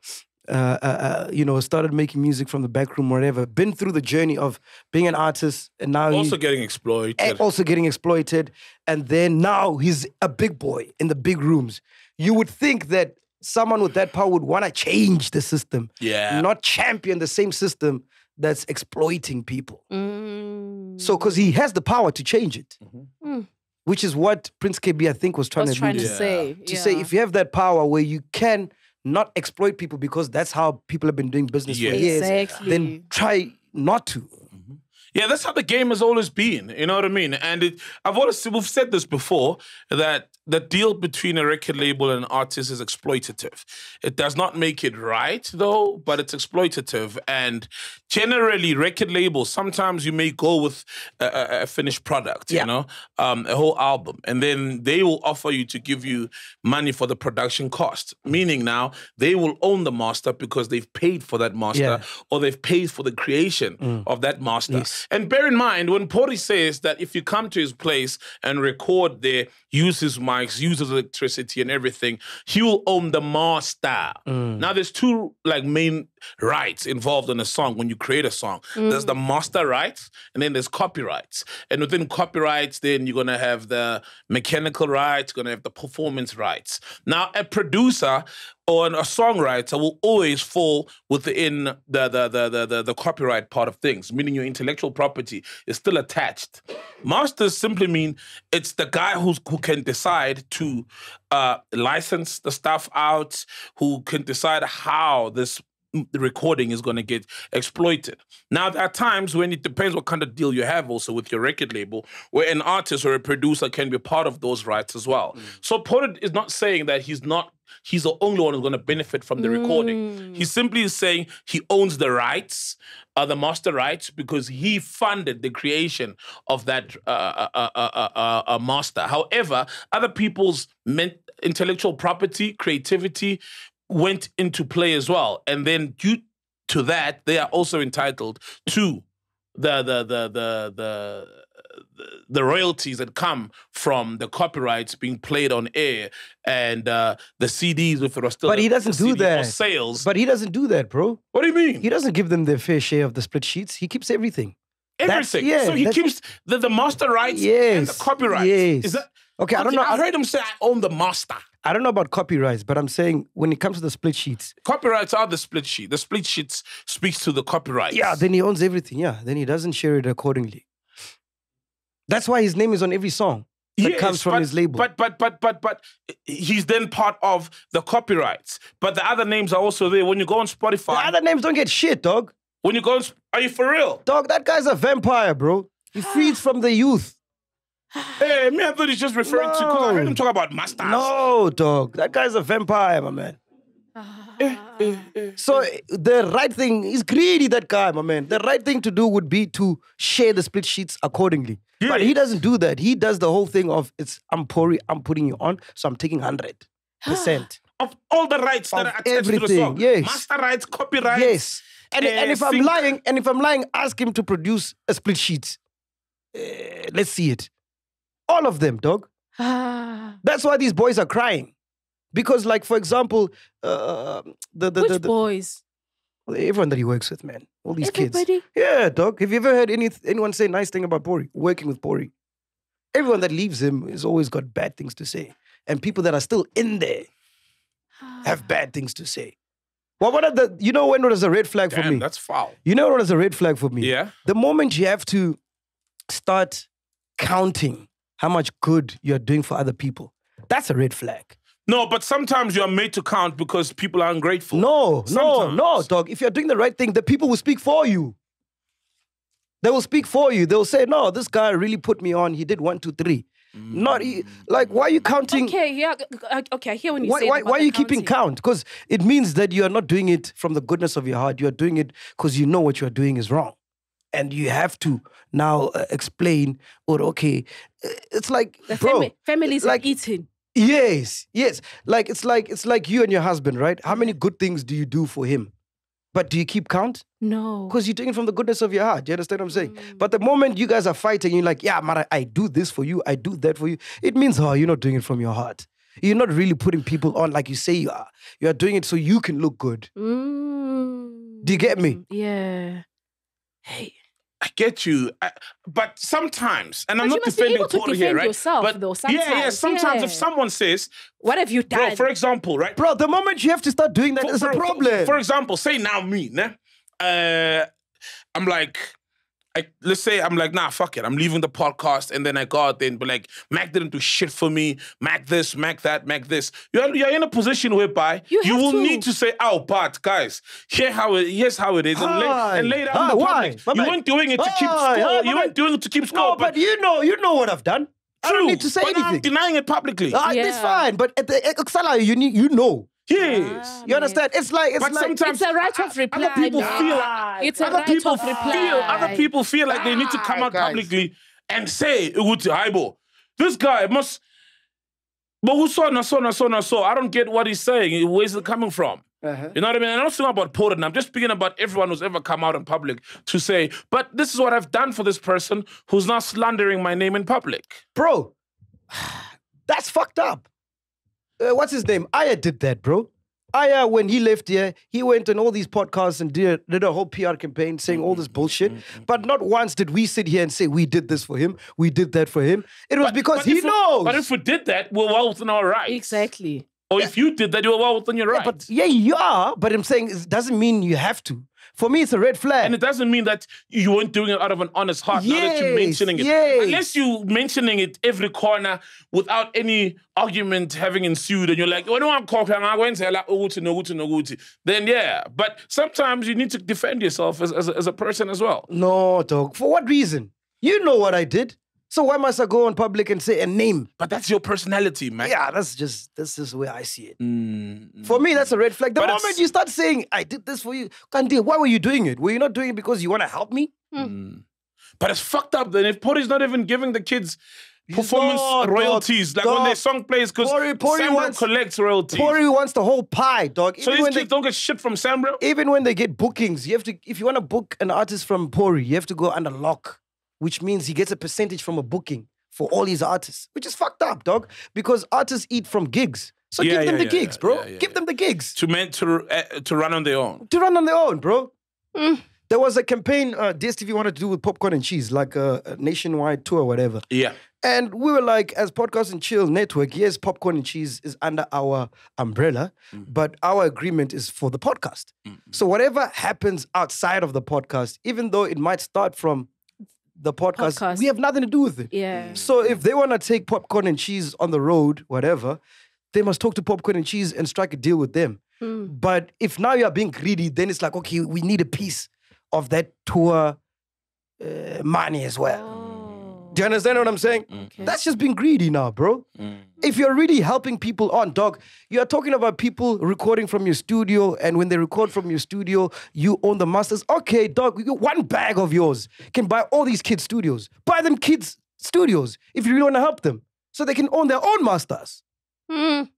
uh, uh, uh, you know, started making music from the back room, whatever, been through the journey of being an artist, and now he's Also getting exploited. and also getting exploited, and then now he's a big boy in the big rooms. You would think that someone with that power would want to change the system, yeah. not champion the same system that's exploiting people. Mm. So, because he has the power to change it, Mm. Which is what Prince Kaybee, I think, was trying was to trying allude to to. say. To say if you have that power where you can not exploit people because that's how people have been doing business Yes. for years, Exactly. then try not to. Mm-hmm. Yeah, that's how the game has always been. You know what I mean? And it, I've always we've said this before that the deal between a record label and an artist is exploitative. It does not make it right though, but it's exploitative. And generally, record labels sometimes you may go with a, a- finished product, Yeah. you know, um, a whole album, and then they will offer you to give you money for the production cost. Meaning now they will own the master because they've paid for that master Yeah. or they've paid for the creation of that master. Yes. And bear in mind, when Pori says that if you come to his place and record there, use his mics, use his electricity and everything, he will own the master. Mm. Now, there's two like main rights involved in a song when you create a song. There's mm. the master rights, and then there's copyrights. And within copyrights, then you're gonna have the mechanical rights, you're gonna have the performance rights. Now, a producer or a songwriter will always fall within the the, the the the the copyright part of things, meaning your intellectual property is still attached. Masters simply mean it's the guy who's who can decide to uh, license the stuff out, who can decide how this recording is going to get exploited. Now, there are times when it depends what kind of deal you have also with your record label, where an artist or a producer can be part of those rights as well. So Porter is not saying that he's not he's the only one who's going to benefit from the recording. He simply is saying he owns the rights, uh, the master rights, because he funded the creation of that uh, uh, uh, uh, uh, uh, master. However, other people's men- intellectual property, creativity went into play as well. And then due to that, they are also entitled to the the the the the the royalties that come from the copyrights being played on air and uh, the CDs if it was still But he doesn't do CD that. sales. But he doesn't do that, bro. what do you mean? He doesn't give them their fair share of the split sheets. He keeps everything. that's- Everything. yeah, so he keeps the, the master rights and the copyrights. yes. Is that Okay, I don't know. I heard him say I own the master. I don't know about copyrights, but I'm saying when it comes to the split sheets, Copyrights are the split sheet. The split sheets speaks to the copyrights. yeah, then he owns everything. Yeah, then he doesn't share it accordingly. That's why his name is on every song that Yes, comes from but, his label. But but but but but he's then part of the copyrights. But the other names are also there. When you go on Spotify, the other names don't get shit, dog. when you go on, are you for real? Dog, that guy's a vampire, bro. He feeds from the youth. Hey, me, I thought he's just referring to because I heard him talk about masters. No, dog. That guy's a vampire, my man. Eh, eh, eh, so the right thing, is greedy, that guy, my man. The right thing to do would be to share the split sheets accordingly. But he doesn't do that. He does the whole thing of it's I'm pouring, I'm putting you on, so I'm taking hundred percent. Of all the rights that Of are attached to the everything, song. yes. Master rights, copyrights. Yes. And, and uh, if I'm lying, and if I'm lying, ask him to produce a split sheet. Uh, let's see it. All of them, dog. Ah. That's why these boys are crying. Because, like, for example, uh, the, the, Which the, the boys? Everyone that he works with, man, all these Everybody? kids. Yeah, dog. Have you ever heard any anyone say nice thing about Pori? Working with Pori. Everyone that leaves him has always got bad things to say, and people that are still in there have bad things to say. Well, what are the? You know when was a red flag for Damn, me? that's foul. You know what was a red flag for me? Yeah. The moment you have to start counting how much good you're doing for other people, that's a red flag. No, but sometimes you are made to count because people are ungrateful. No, no, no, dog. If you're doing the right thing, the people will speak for you. They will speak for you. They'll say, "No, this guy really put me on. He did one, two, three. Not like why are you counting? Okay, yeah. g- g- Okay, I hear when you Why, say why, why are the you keeping count? Because it means that you are not doing it from the goodness of your heart. You are doing it because you know what you are doing is wrong, and you have to now uh, explain. Or okay, uh, it's like The bro, fami- families like- are eating. Yes, yes. Like it's like it's like you and your husband, right? How many good things do you do for him? But do you keep count? No. Because you're doing it from the goodness of your heart. Do you understand what I'm saying? But the moment you guys are fighting, you're like, yeah, man, I, I do this for you, I do that for you. It means, oh, you're not doing it from your heart. You're not really putting people on like you say you are. You are doing it so you can look good. Mm. Do you get me? Yeah. Hey. I get you, I- but sometimes, and I'm not must be defending able to Tori here, right? yourself, but though, yeah, yeah. sometimes, Sometimes if someone says, What have you done? bro, for example, right? Bro, the moment you have to start doing that, For- it's a problem. For example, say now me, nah, Uh, I'm like, I, let's say I'm like, nah, fuck it. I'm leaving the podcast, and then I go out there and be like, Mac didn't do shit for me. Mac this, Mac that, Mac this. You're, you're in a position whereby You have will to. need to say, oh, but guys, here how it, here's how it is, and lay, Hi. and lay it out Hi, in the why? public. My You man. weren't doing it to keep Hi, score. hi, you man. weren't doing it to keep score. no, but you know, you know what I've done. I don't need to say but now I'm anything. denying it publicly. It's Yeah. fine, but at the eh, Oksala, you need, you know. Yes. Ah, You understand? It's like it's But like sometimes It's a right of reply. other people man. feel It's a other right people of reply. feel other people feel like they need to come Ah, out guys. publicly and say Uguti Haibo. This guy must but who saw na so na so na so? I don't get what he's saying. Where's it coming from? Uh-huh. You know what I mean? And I'm not speaking about Portland. I'm just speaking about everyone who's ever come out in public to say, but this is what I've done for this person who's now slandering my name in public. bro, that's fucked up. Uh, what's his name? Aya did that, bro. Aya, when he left here, he went on all these podcasts and did, did a whole PR campaign saying all this bullshit. But not once did we sit here and say we did this for him, we did that for him. It was because But he if we- knows. But if we did that, we're well within our rights. Exactly. Or if you did that, you're well within your yeah, rights. but yeah, you are. But I'm saying it doesn't mean you have to. For me, it's a red flag. And it doesn't mean that you weren't doing it out of an honest heart now that you're mentioning it. yes. Unless you're mentioning it every corner without any argument having ensued and you're like, "Oh, no, I'm talking, I'm going to say, like, "Uguti, no, no, Uguti." then yeah. But sometimes you need to defend yourself as, as, as a person as well. No, dog. For what reason? You know what I did. So why must I go on public and say a name? But that's your personality, man. Yeah, that's just this is where I see it. Mm, For me, that's a red flag. The But moment it's- you start saying, I did this for you, Kandi, why were you doing it? Were you not doing it because you want to help me? mm. But it's fucked up then if Pori's not even giving the kids performance not, dog. royalties. Like when their song plays, because Pori- Pori Sambro wants- collects royalties. Pori wants the whole pie, dog. so these when, kids they, don't get shit from Sambro? even when they get bookings, you have to, if you want to book an artist from Pori, you have to go under lock, which means he gets a percentage from a booking for all his artists, which is fucked up, dog. Because artists eat from gigs. So Yeah, give them yeah, the yeah, gigs, bro. yeah, yeah, give yeah. them the gigs. To meant to uh, to run on their own. to run on their own, bro. Mm. There was a campaign uh, DSTV wanted to do with popcorn and cheese, like a, a nationwide tour, whatever. Yeah. And we were like, as Podcast and Chill Network, yes, popcorn and cheese is under our umbrella, but our agreement is for the podcast. So whatever happens outside of the podcast, even though it might start from the podcast, Podcast. we have nothing to do with it. Yeah. So if they want to take popcorn and cheese on the road, whatever, they must talk to popcorn and cheese and strike a deal with them. Mm. But if now you are being greedy, then it's like, okay, we need a piece of that tour uh, money as well. Oh. Do you understand what I'm saying? Okay. That's just being greedy now, bro. If you're really helping people on, dog, you are talking about people recording from your studio, and when they record from your studio, you own the masters. Okay, dog, you- one bag of yours can buy all these kids' studios. Buy them kids' studios if you really want to help them, so they can own their own masters. Mm.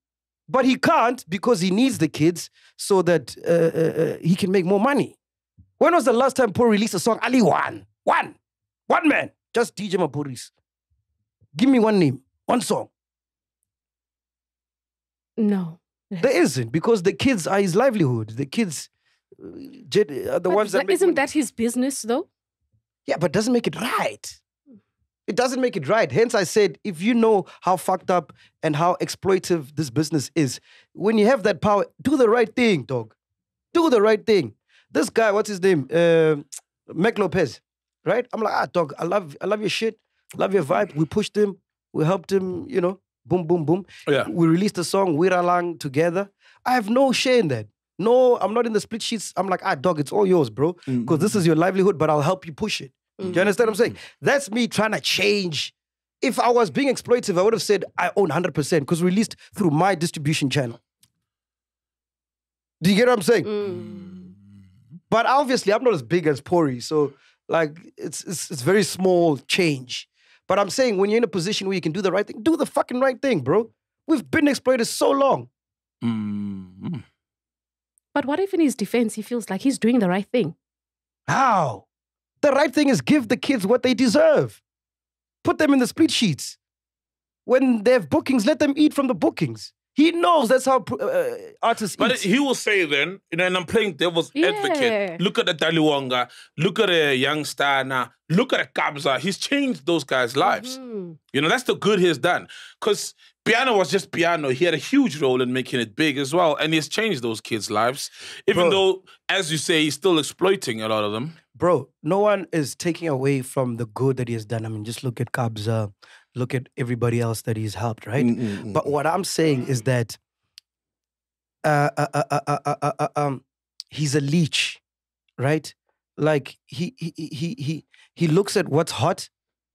But he can't because he needs the kids so that uh, uh, uh, he can make more money. When was the last time Paul released a song? Ali one. One. One man. Just DJ Mapuris. Give me one name. One song. No. There isn't because the kids are his livelihood. The kids uh, are the But ones that isn't money. that his business though? Yeah, but doesn't make it right. It doesn't make it right. Hence, I said, if you know how fucked up and how exploitive this business is, when you have that power, do the right thing, dog. Do the right thing. This guy, what's his name? Uh, Mac Lopez, right? I'm like, ah, dog, I love, I love your shit, love your vibe. We pushed him, we helped him, you know, boom, boom, boom. Yeah. We released the song Wiralang together. I have no share in that. No, I'm not in the split sheets. I'm like, ah, dog, it's all yours, bro. Because this is your livelihood, but I'll help you push it. Do you understand what I'm saying? That's me trying to change. If I was being exploitive, I would have said I own 100% because released through my distribution channel. Do you get what I'm saying? Mm. But obviously, I'm not as big as Pori, so like it's, it's it's very small change. But I'm saying when you're in a position where you can do the right thing, do the fucking right thing, bro. We've been exploited so long. Mm. But what if in his defense he feels like he's doing the right thing? How? The right thing is give the kids what they deserve. Put them in the split sheets. When they have bookings, let them eat from the bookings. He knows that's how uh, artists But eat. he will say then, you know, and I'm playing devil's Yeah. advocate. Look at the Daliwonga, look at a Young Stunna now, look at a Kabza. He's changed those guys' lives. Mm. You know, that's the good he's done. Because piano was just piano. He had a huge role in making it big as well. And he's changed those kids' lives. Even Bro. though, as you say, he's still exploiting a lot of them. Bro, no one is taking away from the good that he has done. I mean, just look at Kabza, look at everybody else that he's helped, right? Mm-mm. But mm. what I'm saying is that uh uh uh, uh, uh, uh, um, he's a leech, right? Like he he he he he looks at what's hot,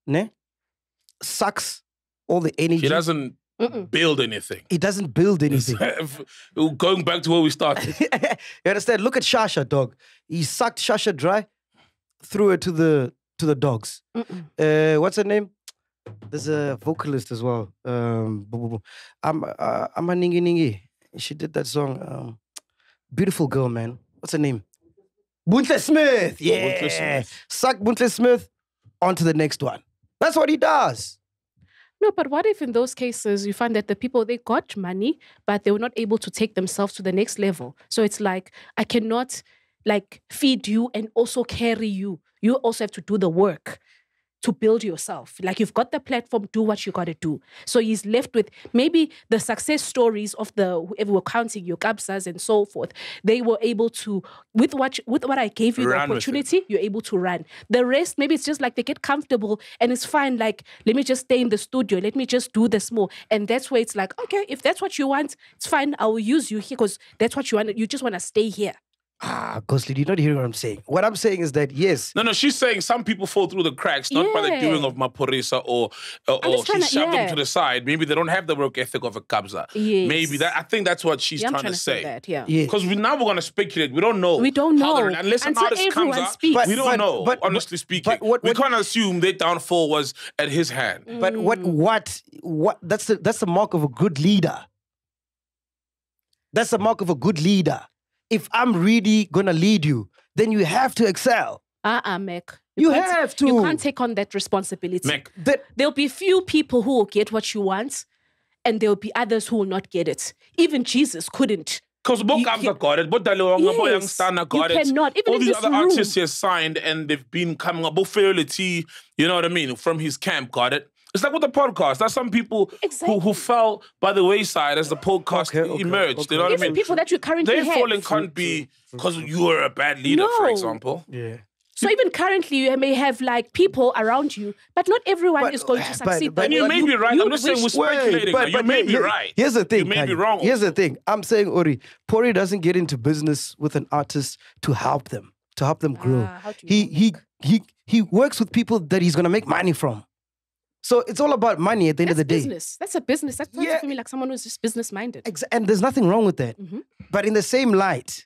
ne? Sucks all the energy. He doesn't Mm-mm. build anything. He doesn't build anything. Going back to where we started. you understand? Look at Sha Sha, dog. He sucked Sha Sha dry, threw it to the to the dogs. Uh, what's her name? There's a vocalist as well. Um, I'm uh, I'm a ningi ningi. She did that song. Um, beautiful girl, man. What's her name? Bontle Smith. Yeah. Bontle Smith. Suck Bontle Smith. On to the next one. That's what he does. No, but what if in those cases you find that the people they got money, but they were not able to take themselves to the next level? So it's like I cannot like feed you and also carry you. You also have to do the work to build yourself. Like you've got the platform, do what you got to do. So he's left with maybe the success stories of the whoever were counting your Kabzas and so forth. They were able to with what with what I gave you Run the opportunity, you're able to run. The rest maybe it's just like they get comfortable and it's fine. Like let me just stay in the studio. Let me just do this more. And that's where it's like okay, if that's what you want, it's fine. I will use you here because that's what you want. You just want to stay here. Ah, Ghostly, you're not hearing what I'm saying. What I'm saying is that yes, No, no, she's saying some people fall through the cracks, not by the Yeah. doing of Maphorisa or or, I'm or just she trying to- shoved them to the side. Maybe they don't have the work ethic of a Kabza. Yes. Maybe that I think that's what she's Yeah, I'm trying, trying to to say say. that. Yeah. yeah. Because we now we're gonna speculate. We don't know. We don't how know. they're- unless an Until artist comes everyone out. speaks. we don't But- know. but- but- honestly speaking, but what- we what- can't assume their downfall was at his hand. But what Mm. what what that's the that's the mark of a good leader. That's the mark of a good leader. If I'm really gonna lead you, then you have to excel. Uh-uh, Mac. You can't- have to. You can't take on that responsibility. Mac, That There'll be few people who will get what you want, and there'll be others who will not get it. Even Jesus couldn't. Because Bo You Kabza got it, Bo Daliwonga, Bo Yes, Young Stunna got you it. cannot. Even All these other room. artists he has signed and they've been coming up. Bo Fearlity, you know what I mean, from his camp got it. It's like with the podcast. There's some people who, Exactly. who fell by the wayside as the podcast Okay, okay, emerged. okay. You know what I mean? people that you currently Their have. falling can't be because you were a bad leader, for example. yeah. So even currently, you may have like people around you, but not everyone But- is going to succeed. but- And you may you- be right. I'm not saying we're wish- speculating. but, you may be right. Here's the thing. You may be Kanye. wrong. Here's the thing. I'm saying, Ori, Pori doesn't get into business with an artist to help them, to help them grow. Ah, how do you he he he he works with people that he's gonna make money from. So it's all about money at the end That's of the day. business. That's a business. That sounds Yeah. for me like someone who's just business minded. Ex- and there's nothing wrong with that. Mhm. But in the same light,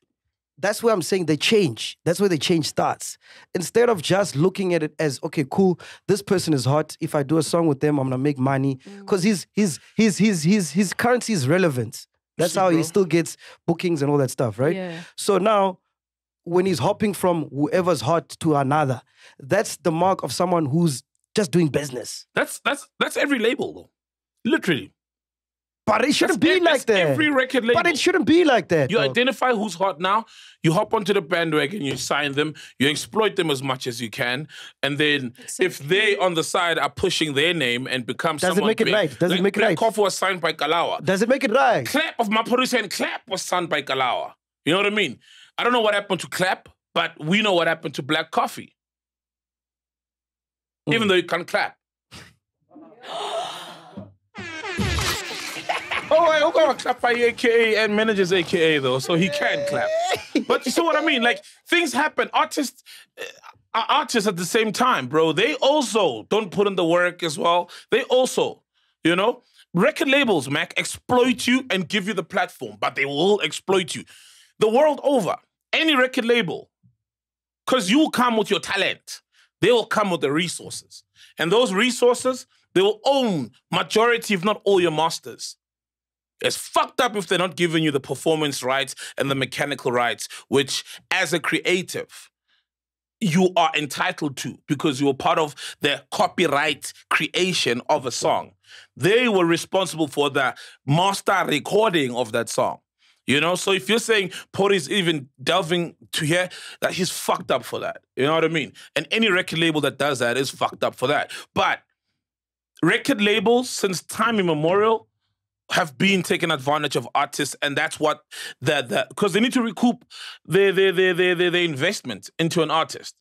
that's where I'm saying the change. That's where the change starts. Instead of just looking at it as, okay, cool, this person is hot. If I do a song with them, I'm gonna make money. Mm. Because his his his his his his currency is relevant. That's how he still gets bookings and all that stuff, right? Yeah. So now when he's hopping from whoever's hot to another, that's the mark of someone who's just doing business. That's that's that's every label though. Literally. But it shouldn't That's be ev- like that's that. Every record label. But it shouldn't be like that. You dog. identify who's hot now, you hop onto the bandwagon, you sign them, you exploit them as much as you can, and then if they on the side are pushing their name and become Does it someone make it big, right? Does it like make it Black right? Coffee was signed by Kalawa. Does it make it right? Clap of Maphorisa and Clap was signed by Kalawa. You know what I mean? I don't know what happened to Clap, but we know what happened to Black Coffee. Mm. Even though you can't clap. Oh, wait, okay, clap by AKA and managers AKA though, so he can clap. But you see what I mean? Like things happen. Artists uh, are artists at the same time, bro. They also don't put in the work as well. They also, you know, record labels, Mac, exploit you and give you the platform, but they will exploit you. The world over, any record label, because you come with your talent. They will come with the resources. And those resources, they will own majority, if not all, your masters. It's fucked up if they're not giving you the performance rights and the mechanical rights, which as a creative, you are entitled to because you were part of the copyright creation of a song. They were responsible for the master recording of that song. You know, so if you're saying Pori's even delving to here, that he's fucked up for that. You know what I mean? And any record label that does that is fucked up for that. But record labels, since time immemorial, have been taking advantage of artists, and that's what the because they need to recoup their their their their their, their investment into an artist.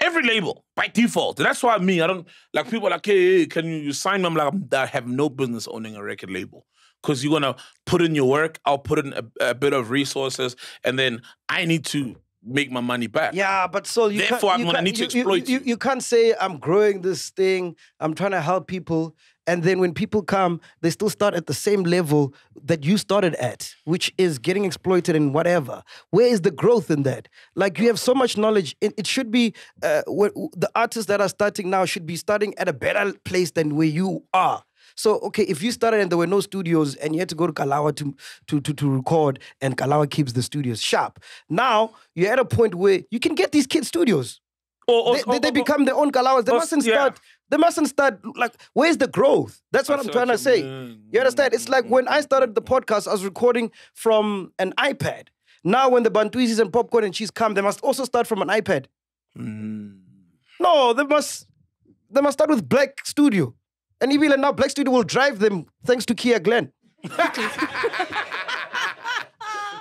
Every label by default. That's why me, I don't like people like, hey, can you sign me? I'm like, I have no business owning a record label. Because you're gonna put in your work, I'll put in a, a bit of resources, and then I need to make my money back. Yeah, but so you Therefore, can't, I'm you gonna need to exploit you. you. You can't say I'm growing this thing. I'm trying to help people, and then when people come, they still start at the same level that you started at, which is getting exploited and whatever. Where is the growth in that? Like you have so much knowledge. It, it should be uh, the artists that are starting now should be starting at a better place than where you are. So okay, if you started and there were no studios and you had to go to Kalawa to to to, to record, and Kalawa keeps the studios sharp. Now you're at a point where you can get these kids studios. Or, or- They, or- they, become their own Kalawas. They mustn't yeah. start. They mustn't start like. Where's the growth? That's what I'm trying to say. mean. You understand? It's like when I started the podcast, I was recording from an iPad. Now, when the Bantuisis and Popcorn and Cheese come, they must also start from an iPad. Mm. No, they must they must start with Black Studio. And even now, Black Studio will drive them thanks to Kia Glenn.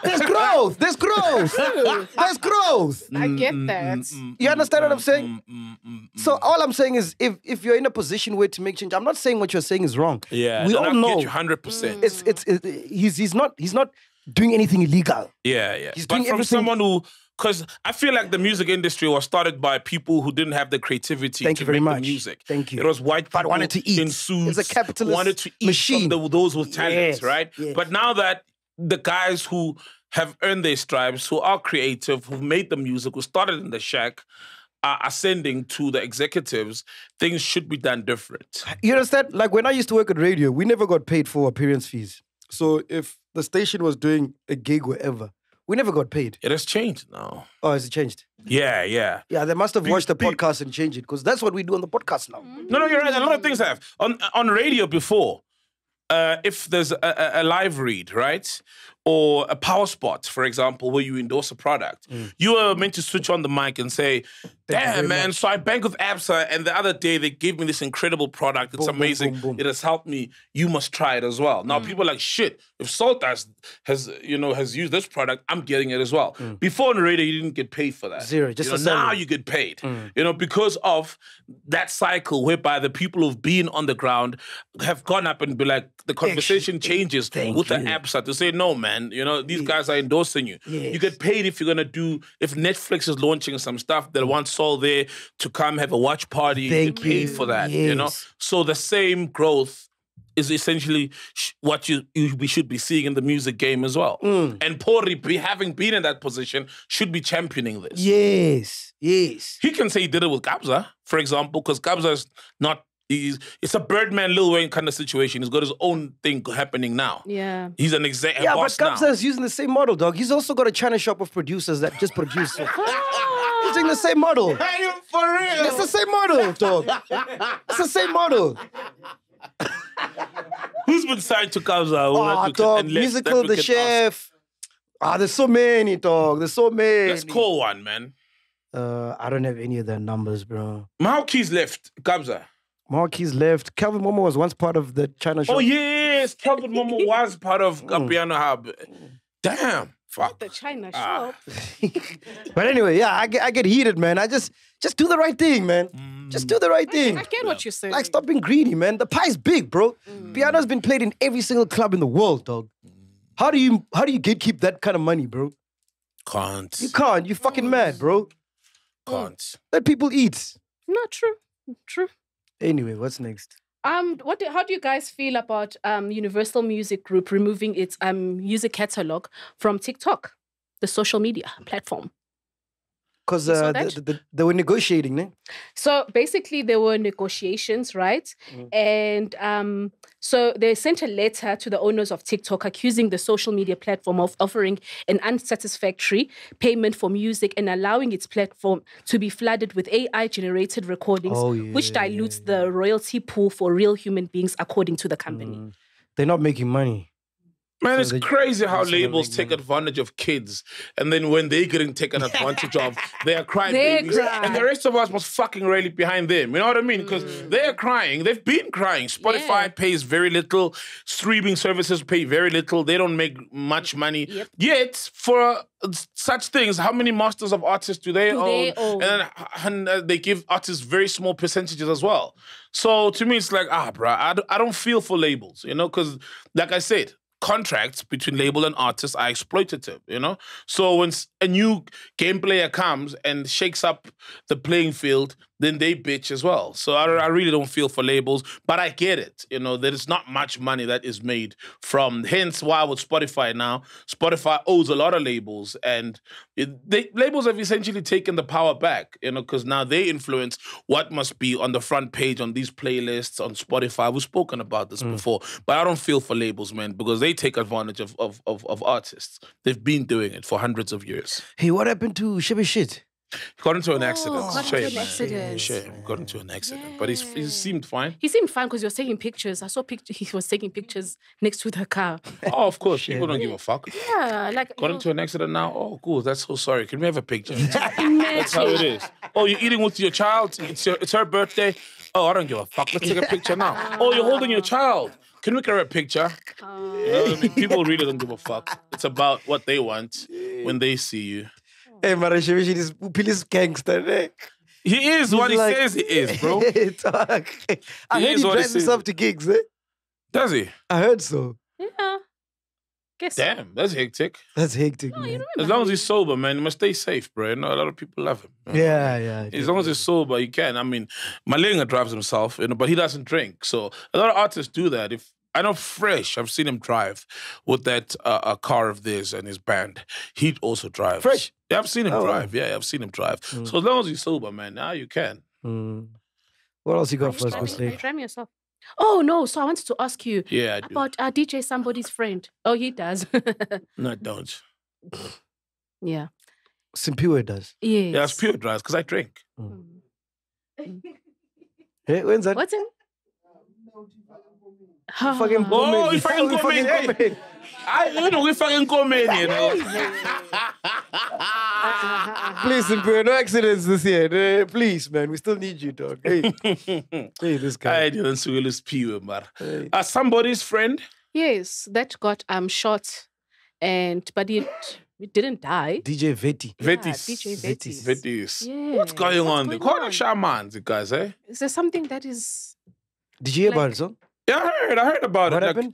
There's growth. There's growth. There's growth. I get that. You understand what I'm saying? Mm, mm, mm, mm. So all I'm saying is, if if you're in a position where to make change, I'm not saying what you're saying is wrong. yeah, we all I know hundred percent. it's it's it, he's he's not he's not doing anything illegal. Yeah, yeah. He's but doing from everything- someone who, because I feel like the music industry was started by people who didn't have the creativity Thank to you very make much. the music. Thank you. It was white people But wanted to eat. in It's suits. a capitalist wanted to eat machine. from the, those with talent, Yes, right? yes. But now that the guys who have earned their stripes, who are creative, who've made the music, who started in the shack, are ascending to the executives, things should be done different. You understand? Like when I used to work at radio, we never got paid for appearance fees. So if the station was doing a gig wherever, we never got paid. It has changed now. Oh, has it changed? Yeah, yeah. Yeah, they must have Be- watched the be- podcast and changed it because that's what we do on the podcast now. No, no, you're right. A lot of things have on on radio before. Uh, if there's a, a, a live read, right, or a power spot, for example, where you endorse a product, you are meant to switch on the mic and say, Mm. "Damn, man! much." So I bank with ABSA, and the other day they gave me this incredible product. It's Boom, amazing. boom, boom. It has helped me. You must try it as well." Now people are like, "Shit! If Saltas has you know has used this product, I'm getting it as well." Before on the radio, you didn't get paid for that. Mm. Zero, just you a know, now you get paid. You know, because of that cycle whereby the people who've been on the ground have gone up and be like, the conversation changes with the you. ABSA to say, no, man, you know, these guys are endorsing you. You get paid if you're gonna do if Netflix is launching some stuff, they want Sol there to come have a watch party. Thank you get paid you. for that. You know? So the same growth is essentially sh- what you, you we should be seeing in the music game as well. Mm. And Pori, be having been in that position, should be championing this. Yes, yes. He can say he did it with Kabza, for example, because Kabza is not. He's, it's a Birdman Lil Wayne kind of situation. He's got his own thing happening now. Yeah. He's an exec. Yeah, but boss now. Kabza is using the same model, dog. He's also got a China shop of producers that just produce. He's doing the same model. for real. It's the same model, dog. It's the same model. Who's been signed to Kabza? Who Oh, we can- dog. and Musical, the chef. Ah, there's so many, dog. There's so many. Let's call one, man. Uh, I don't have any of their numbers, bro. Mhaw Keys left Kabza. Marquis left. Kelvin Momo was once part of the China shop. Oh yes, Kelvin Momo was part of Mm. Gapiano Hub. Damn, fuck. The China Ah. shop. But anyway, yeah, I get, I get heated, man. I just just do the right thing, man. Just do the right thing. I get what you're saying. Like, stop being greedy, man. The pie's big, bro. Piano's been played in every single club in the world, dog. How do you how do you gatekeep that kind of money, bro? Can't, You can't. You fucking mad, bro. can't. Let people eat. Not true. True. Anyway, what's next? Um, what? Do, how do you guys feel about um Universal Music Group removing its um music catalog from TikTok, the social media platform? Because uh, the, the, they were negotiating, ne? So basically, there were negotiations, right? And um, so they sent a letter to the owners of TikTok accusing the social media platform of offering an unsatisfactory payment for music and allowing its platform to be flooded with AI generated recordings, Oh, which yeah, dilutes the royalty pool for real human beings, according to the company. They're not making money. Man, So it's they- crazy how that's how they labels take money. advantage of kids, and then when they couldn't take an advantage of, they are crying They babies, cry. and the rest of us must fucking rally behind them. You know what I mean? Because they are crying. They've been crying. Spotify Yeah. pays very little. Streaming services pay very little. They don't make much money. Yep. Yet for uh, such things, how many masters of artists do they Do own? they own? And, and uh, they give artists very small percentages as well. So to me, it's like ah, bro, I don't, I don't feel for labels, you know, because like I said contracts between label and artist are exploitative, you know? So when a new game player comes and shakes up the playing field, then they bitch as well. So I, I really don't feel for labels, but I get it. You know, there is not much money that is made from, hence why with Spotify now, Spotify owes a lot of labels and it, they, labels have essentially taken the power back, you know, because now they influence what must be on the front page on these playlists on Spotify. We've spoken about this mm. before, but I don't feel for labels, man, because they take advantage of, of, of, of artists. They've been doing it for hundreds of years. Hey, what happened to Shebeshxt? Got into an oh, accident. got into an accident. Shame. Got into an accident. But he's, he seemed fine. He seemed fine because he was taking pictures. I saw picture. He was taking pictures next to the car. Oh, of course. People don't give a fuck. Yeah, like Got into an accident now? Oh, cool. That's so sorry. Can we have a picture? That's how it is. Oh, you're eating with your child? It's, your, it's her birthday? Oh, I don't give a fuck. Let's take a picture now. Oh, you're holding your child. Can we get a picture? You know I mean? Oh. People really don't give a fuck. It's about what they want when they see you. Hey, Mara Shabby is Pilis gangster, ne? He is what he says he is, bro. Dog. I He heard is he what drives himself to gigs, eh? Does he? I heard so. yeah. Guess. Damn, that's hectic. That's hectic, No, you man. remember As long as he's sober, man, you must stay safe, bro. You know, a lot of people love him. Yeah, yeah. As long as he's sober, you can. I mean, Malenga drives himself, you know, but he doesn't drink. So a lot of artists do that. If I know Fresh, I've seen him drive with that uh, a car of theirs and his band. He also drives. Fresh? Yeah, I've seen him Oh, wow. drive. Yeah, I've seen him drive. Mm. So as long as he's sober, man, now you can. Mm. What else you got Are for you us, driving- are you yourself? Oh no! So I wanted to ask you Yeah, I do. about uh, DJ Sumbody's friend. Oh, he does. no, I don't. yeah. Simpiwe does. Yes. Yeah, it's pure drives because I drink. Mm. Hey, when's that? What's in? Fucking Oh, comment. you fucking We comment, hey. comment. I, you know, we fucking come in, you know. Please, Simpiwe, no accidents this year. Eh, Please, man. We still need you, dog. Hey, hey this I guy. didn't see this pure, man. Hey. Uh, Sumbody's friend. Yes, that got um shot, and but it it didn't die. DJ Veti. Yeah, Vetis. DJ Vetis. Vetis. Vetis. Yeah. What's going on? They going call on? it shamans, you guys, eh? Is there something that is? Did you hear about Like- it, son? Yeah, I heard. I heard about What it. Like, happened?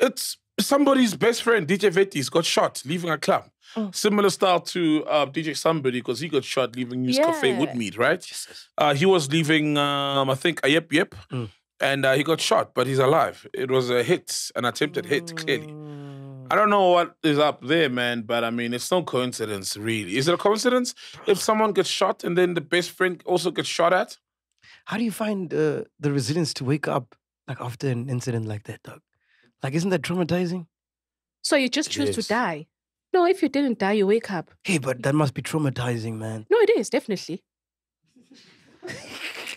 it's Sumbody's best friend, DJ Vetis, got shot leaving a club. Oh. Similar style to uh, DJ Sumbody because he got shot leaving News Cafe Yeah. Woodmead, right? Uh, he was leaving, um, I think, a Yep Yep, Mm. and uh, he got shot, but he's alive. It was a hit, an attempted hit, clearly. I don't know what is up there, man, but I mean, it's no coincidence, really. Is it a coincidence if someone gets shot and then the best friend also gets shot at? How do you find uh, the resilience to wake up like after an incident like that, dog? Like, isn't that traumatizing? So you just choose to die? No, if you didn't die, you wake up. Hey, but that must be traumatizing, man. No, it is definitely.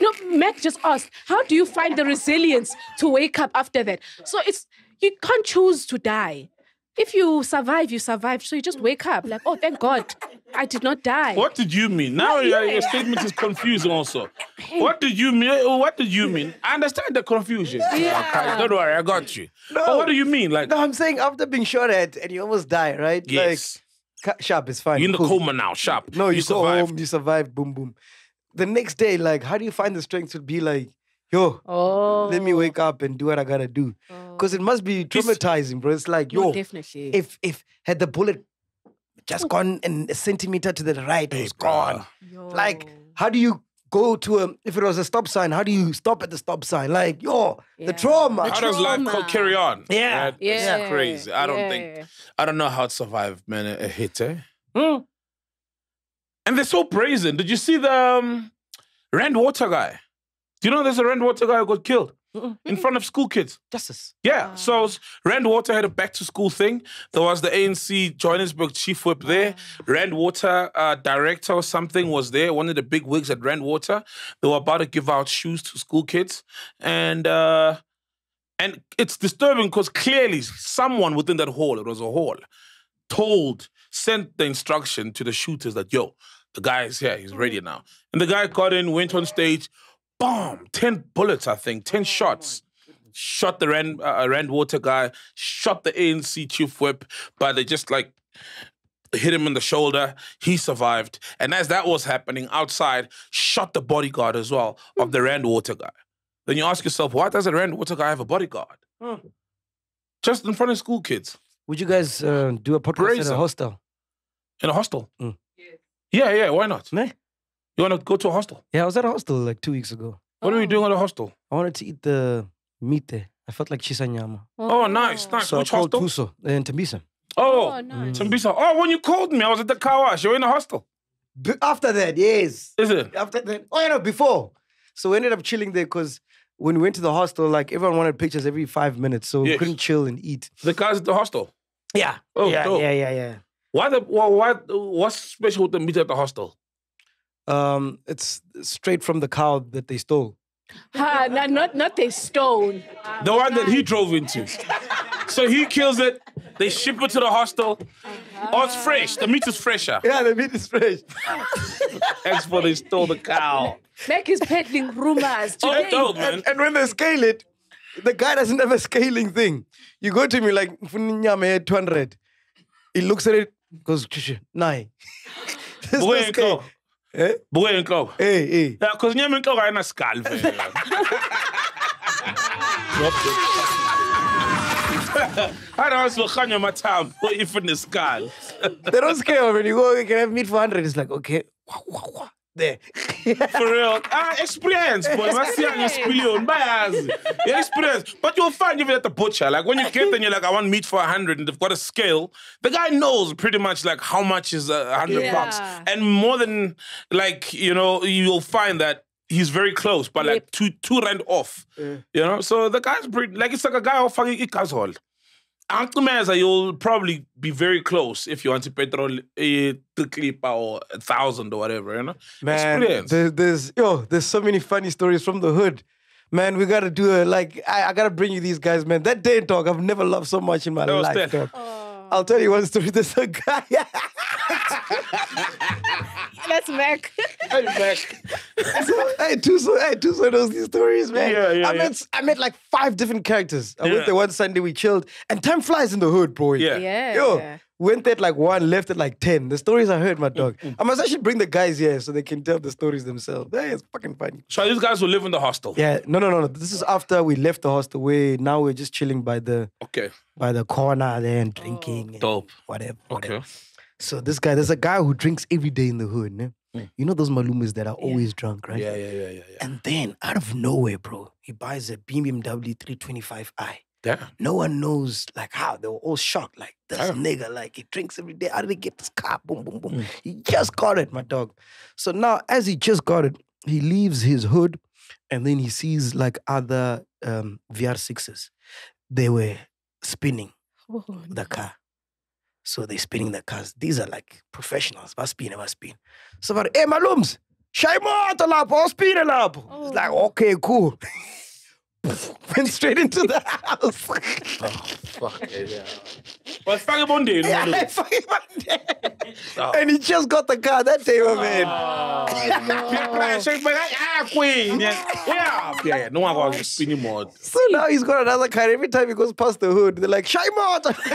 no, Mac just asked, how do you find the resilience to wake up after that? So it's you can't choose to die. If you survive, you survive. So you just wake up like, oh, thank God, I did not die. What did you mean? Now your, your statement is confusing also. What did you mean? Oh, What did you mean? I understand the confusion. Yeah. Okay, don't worry, I got you. But No. what do you mean? Like, No, I'm saying after being shot at and you almost die, right? yes, Like, sharp is fine. you're in the cool. coma now, sharp. No, you, go survived. home, you survived, boom, boom. The next day, like, how do you find the strength to be like, yo, Oh, let me wake up and do what I gotta do? Because it must be traumatizing, bro. It's like, No, yo, definitely. if if had the bullet just gone an, a centimeter to the right, it Hey, was bro. gone. Like, how do you go to a if it was a stop sign, how do you stop at the stop sign? Like, yo, Yeah. the trauma. The How does life co- carry on? Yeah. Right? yeah, It's crazy. I don't think. I don't know how to survive, man, a, a hit, eh? Hmm. And they're so brazen. Did you see the um, Rand Water guy? Do you know there's a Rand Water guy who got killed in front of school kids? Justice. Yeah. So s- Rand Water had a back to school thing. There was the ANC Johannesburg chief whip there. Rand Water uh, director or something was there. One of the big wigs at Rand Water. They were about to give out shoes to school kids, and uh, and it's disturbing because clearly someone within that hall, it was a hall, told sent the instruction to the shooters that yo, the guy is here, he's ready now. And the guy got in, went on stage, bomb, ten bullets, I think, ten shots shot the Rand, uh, Rand Water guy, shot the ANC chief whip, but they just like hit him in the shoulder. He survived. And as that was happening outside, shot the bodyguard as well of the Rand Water guy. Then you ask yourself, why does a Rand Water guy have a bodyguard? Just in front of school kids Would you guys uh, do a podcast at Brazen. a hostel? in a hostel. Mm. Yeah, yeah, why not? Meh. You want to go to a hostel? Yeah, I was at a hostel like two weeks ago. What are we doing at a hostel? I wanted to eat the meat there. I felt like chisanyama. Oh, nice, nice. So Which I called hostel? Puso in uh, Tembisa. Oh, Oh, nice. Mm. Tembisa. Oh, when you called me, I was at the car wash. You're in a hostel. B- after that, yes. Is it? After that, oh, you know, before. So we ended up chilling there because when we went to the hostel, like everyone wanted pictures every five minutes, so we couldn't chill and eat. The guys at the hostel. Yeah. Oh, yeah, dope. yeah, yeah, yeah. Why the why, why what's special with the meat at the hostel? Um, it's straight from the cow that they stole. Ha, no, not not the stone. The one that he drove into. so he kills it. They ship it to the hostel. Oh, it's fresh. The meat is fresher. Yeah, the meat is fresh. That's for they stole the cow. Mac is peddling rumors Oh, today. dope, man. and, and when they scale it, the guy doesn't have a scaling thing. You go to him, you're like, "Mfuni nyama 200. He looks at it, goes, "Shushu, nine. There's no scale. And Eh? Boy and cow. Hey, hey. Yeah, because nyama and cow are in a skull. man. Drop it. I don't want to khanya matam if in the skull. They don't scare when you go, you can have meat for 100. It's like, okay, wah, wah, wah, there. For real. Ah, experience, boy. Masiang experience. Bayazi. Yeah, experience. But you'll find even at the butcher, like when you get there and you're like, I want meat for 100 and they've got a scale, the guy knows pretty much like how much is a 100 Yeah. bucks. And more than like, you know, you'll find that he's very close, but like Yep. two two rand off. You know? So the guy's pretty, like it's like a guy off fucking ikazol. Antumeza, you'll probably be very close if you want to petrol eh, to clip or a thousand or whatever, you know? Man, Experience. there, there's yo, there's so many funny stories from the hood. Man, we gotta do a like. I, I gotta bring you these guys, man. That day talk, I've never loved so much in my That was life. dog. I'll tell you one story. There's a guy. That's Mac. so, hey, Tuso, hey, Tuso knows these stories, man. Yeah, yeah, I yeah. met I met like five different characters. I Yeah. went there one Sunday, we chilled, and time flies in the hood, bro. Yeah. Yeah. Yo, went there at like one, left at like 10. The stories I heard, my dog. Mm, mm. I must actually bring the guys here so they can tell the stories themselves. Hey, it's fucking funny. So these guys will live in the hostel. Yeah, no, no, no, no. This is after we left the hostel. We now we're just chilling by the Okay. by the corner there and drinking. Oh. and Dope. Whatever. whatever. Okay. So this guy, there's a guy who drinks every day in the hood. Ne? You know those malumas that are always drunk, right? Mm. Yeah, yeah, yeah, yeah, yeah. And then out of nowhere, bro, he buys a BMW 325i. Damn. No one knows like how they were all shocked. Like this Damn. nigga, like he drinks every day. How did he get this car? Boom, boom, boom. Mm. He just got it, my dog. So now, as he just got it, he leaves his hood, and then he sees like other um, VR6s. They were spinning the car. So they're spinning the cars. These are like professionals. But spin, but spin. So, but, hey, malums, shy motor lap, or spin up. It's like, oh. okay, cool. Went straight into the house. Oh, fuck it, yeah. Well, fucking Monday, no, Yeah, no. I fucking And he just got the car that day, my man. Yeah, shake ah, queen. Yeah, yeah, yeah. No one was spinning more. So now he's got another car. Every time he goes past the hood, they're like, shy motor.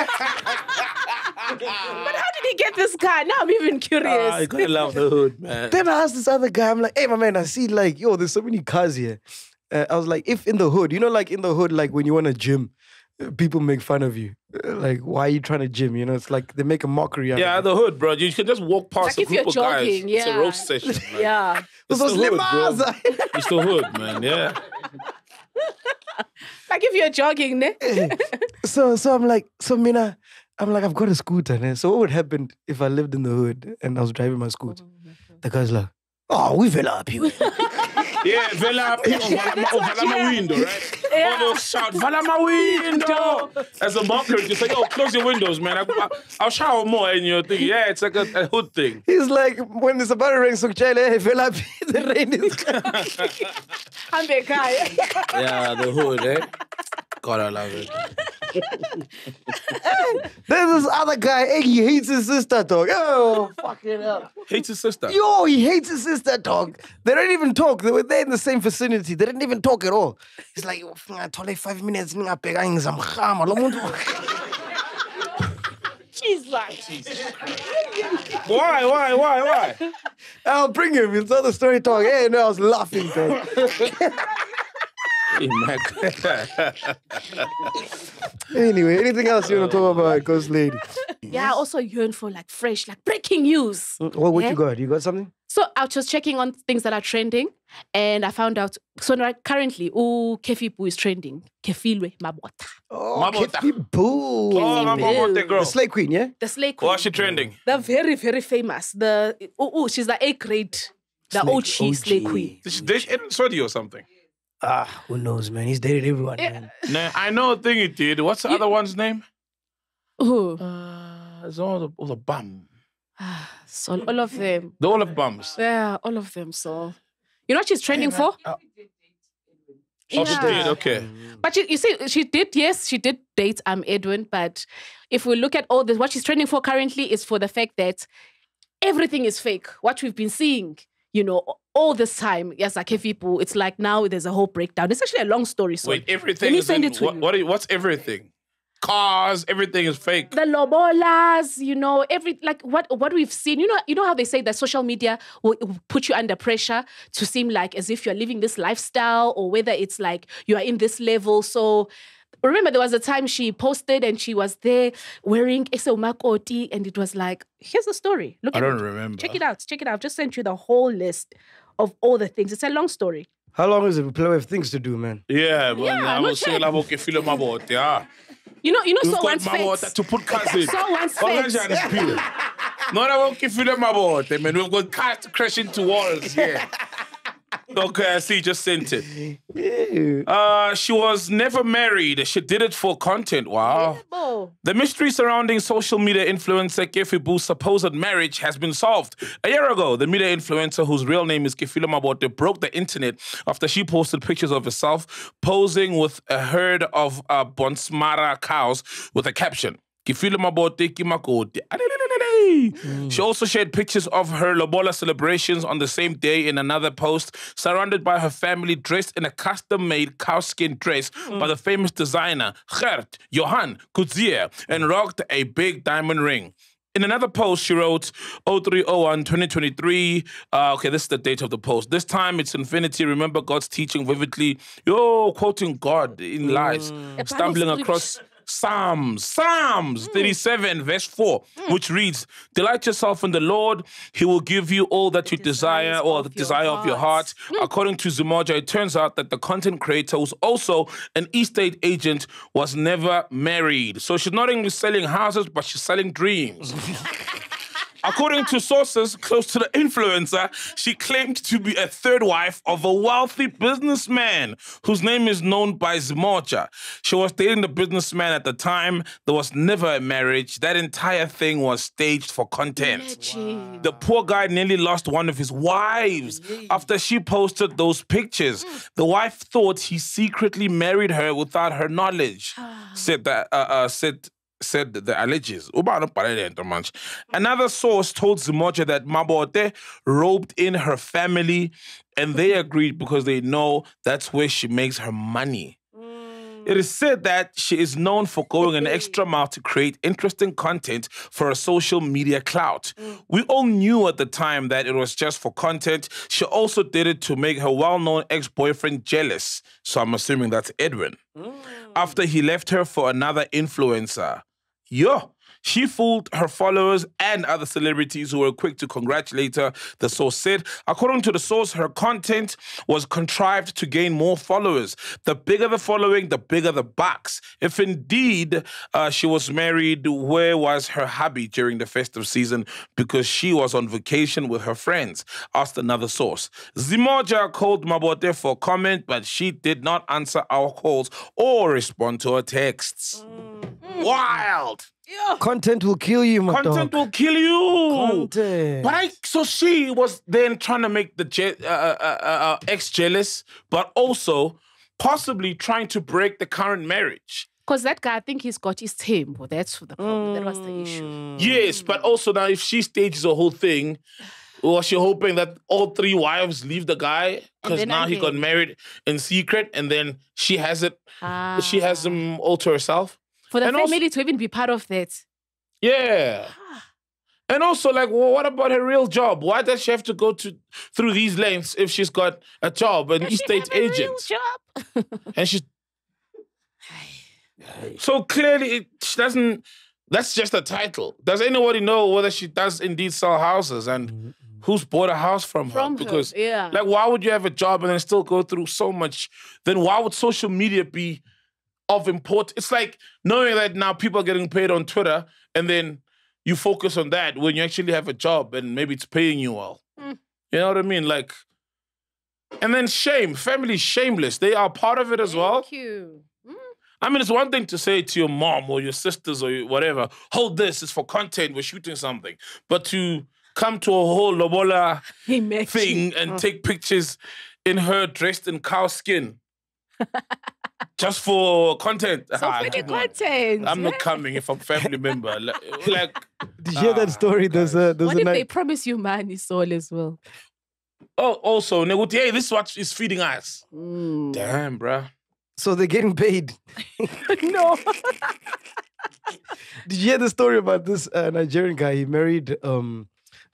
But how did he get this car? Now I'm even curious. Ah, you gotta love the hood, man. Then I asked this other guy, I'm like, hey, my man, I see like, yo, there's so many cars here. Uh, I was like, if in the hood, you know, like in the hood, like when you want to gym, uh, people make fun of you. Uh, Like, why are you trying to gym? You know, it's like they make a mockery out Yeah, of it. the hood, bro. You can just walk past Like a if group you're of guys. Yeah. It's a yeah. roast session. Man. yeah. Those It's the hood, limas. bro. It's the hood, man. Yeah. Like if you're jogging, ne? so, so I'm like, so Mina, I'm like, I've got a scooter. Ne? So what would happen if I lived in the hood and I was driving my scooter? The guy's like, oh, we fell up you. Yeah, Vela, oh, Vala oh, Vala my window, right? Yeah. Oh, they'll shout, Vala my window. As a mockery, just like, oh, close your windows, man. I, I'll shower more in your thing. Yeah, it's like a, a hood thing. He's like, when it's about to rain, so hey, fell up. the rain is I'm the guy. Yeah, the hood, eh? God, I love it. There's this other guy, hey, he hates his sister, dog. Oh, fucking hell. Hates his sister. Yo, he hates his sister, dog. They don't even talk. They were there in the same vicinity. They didn't even talk at all. He's like, "Yo, ngithole five minutes, ngingabheka ngizamhama. Lo muntu- She's like, Why, why, why, why? I'll bring him. He'll tell the story, talk. Hey, no, I was laughing, dog. Hey, man. Anyway, anything else you want to talk about, Ghost Lady? yeah, I also yearn for like fresh, like breaking news. Mm, what, what Yeah. you got? You got something? So I was just checking on things that are trending, and I found out. So right, currently, oh, Kefipu is trending. Kefilwe Mabote, Oh, Mabote. Kefi Boo. Oh, my mom, the girl. The Slay Queen, yeah? the slay queen. What's she trending? The very, very famous. The oh, oh she's the A grade, the Slay- OG, slay queen. Did she date Edwin Sodi or something? Ah, who knows, man? He's dated everyone, man. Nah, I know a thing he did. What's the other one's name? Oh, Uh, it's all the, all the bum. so all of them. The all of bums. Yeah, all of them. So you know what she's training for? Oh, she did. Okay. But you, you see, she did, yes, she did date um Edwin. But if we look at all this, what she's training for currently is for the fact that everything is fake. What we've been seeing, you know, all this time, yes, like people, it's like now there's a whole breakdown. It's actually a long story. So Wait, everything Let me is send in, it to what, you. what you- what's everything? Cars, everything is fake. the lobolas, you know, every like what what we've seen, you know, you know how they say that social media will will put you under pressure to seem like as if you're living this lifestyle or whether it's like you are in this level. So Remember, there was a time she posted and she was there wearing Makoti, and it was like, here's the story. Look I at don't it. remember. Check it out. Check it out. I've just sent you the whole list of all the things. It's a long story. How long is it? We play with things to do, man. Yeah, but Yeah, I'm no not saying check. I'm okay feeling my boat. Yeah. You know, you know, We've so got once my to put cousin. So once Oh, facts. that's how it's feel. I won't keep feeling my boat. I mean, we've got cars to walls. Yeah. Okay, I see. Just sent it. Yeah. Uh, she was never married. She did it for content. Wow. The mystery surrounding social media influencer Kefibu's supposed marriage has been solved. A year ago, the media influencer, whose real name is Kefilwe Mabote, broke the internet after she posted pictures of herself posing with a herd of uh, Bonsmara cows with a caption. Kefilwe Mabote Kimakoti. She also shared pictures of her Lobola celebrations on the same day in another post, surrounded by her family dressed in a custom made cowskin dress by the famous designer Gert Johan Coetzee and rocked a big diamond ring. In another post, she wrote 0301 2023. Uh, okay, this is the date of the post. This time it's infinity. Remember God's teaching vividly. Yo, quoting God in lies, stumbling across Psalms, Psalms 37, verse 4, which reads, Delight yourself in the Lord, He will give you all that you desire or the desire of your heart. heart. According to Zimoja, it turns out that the content creator, was also an estate agent, was never married. So she's not only selling houses, but she's selling dreams. According to sources close to the influencer, she claimed to be a third wife of a wealthy businessman whose name is known by Zimoja. She was dating the businessman at the time. There was never a marriage. That entire thing was staged for content. Imagine. The poor guy nearly lost one of his wives after she posted those pictures. The wife thought he secretly married her without her knowledge. said that uh, uh, said said the alleges. Another source told Zimoja that Mabote roped in her family and they agreed because they know that's where she makes her money. It is said that she is known for going an extra mile to create interesting content for her social media clout. We all knew at the time that it was just for content. She also did it to make her well known ex boyfriend jealous. So I'm assuming that's Edwin. After he left her for another influencer. Yo, she fooled her followers and other celebrities who were quick to congratulate her, the source said. According to the source, her content was contrived to gain more followers. The bigger the following, the bigger the bucks. If indeed uh, she was married, where was her hubby during the festive season? Because she was on vacation with her friends, asked another source. Zimoja called Mabote for comment, but she did not answer our calls or respond to our texts. Wild. Content will kill you, my Content dog. will kill you. Content. But I, so she was then trying to make the je- uh, uh, uh, uh, ex jealous, but also possibly trying to break the current marriage. Because that guy, I think he's got his tempo. That's the problem. That was the issue. Yes, but also now if she stages a whole thing, was she hoping that all three wives leave the guy because then now he got married in secret, and then she has it, she has Ah. him all to herself. For the and also- family to even be part of that. Yeah. Ah. And also, like, well, what about her real job? Why does she have to go to through these lengths if she's got a job, an Does she estate have a real agent, job? and she's so clearly it, she doesn't. That's just a title. Does anybody know whether she does indeed sell houses and who's bought a house from, From her? her, Because, yeah. like, why would you have a job and then still go through so much? Then why would social media be of import? It's like knowing that now people are getting paid on Twitter and then you focus on that when you actually have a job and maybe it's paying you well. Mm. You know what I mean? Like, and then shame. family shameless. They are part of it as well. Thank you. I mean, it's one thing to say to your mom or your sisters or whatever, hold this, it's for content, we're shooting something. But to come to a whole lobola thing and take pictures in her dressed in cow skin just for content. So Ah, for the content. I'm not coming if I'm family member. Like, like, Did you hear that story? There's a there's What a if they promise you money, soul as well? oh, also, Neguti, hey, this is what is feeding us. Mm. Damn, bruh. So they're getting paid. no. Did you hear the story about this uh, Nigerian guy? He married um,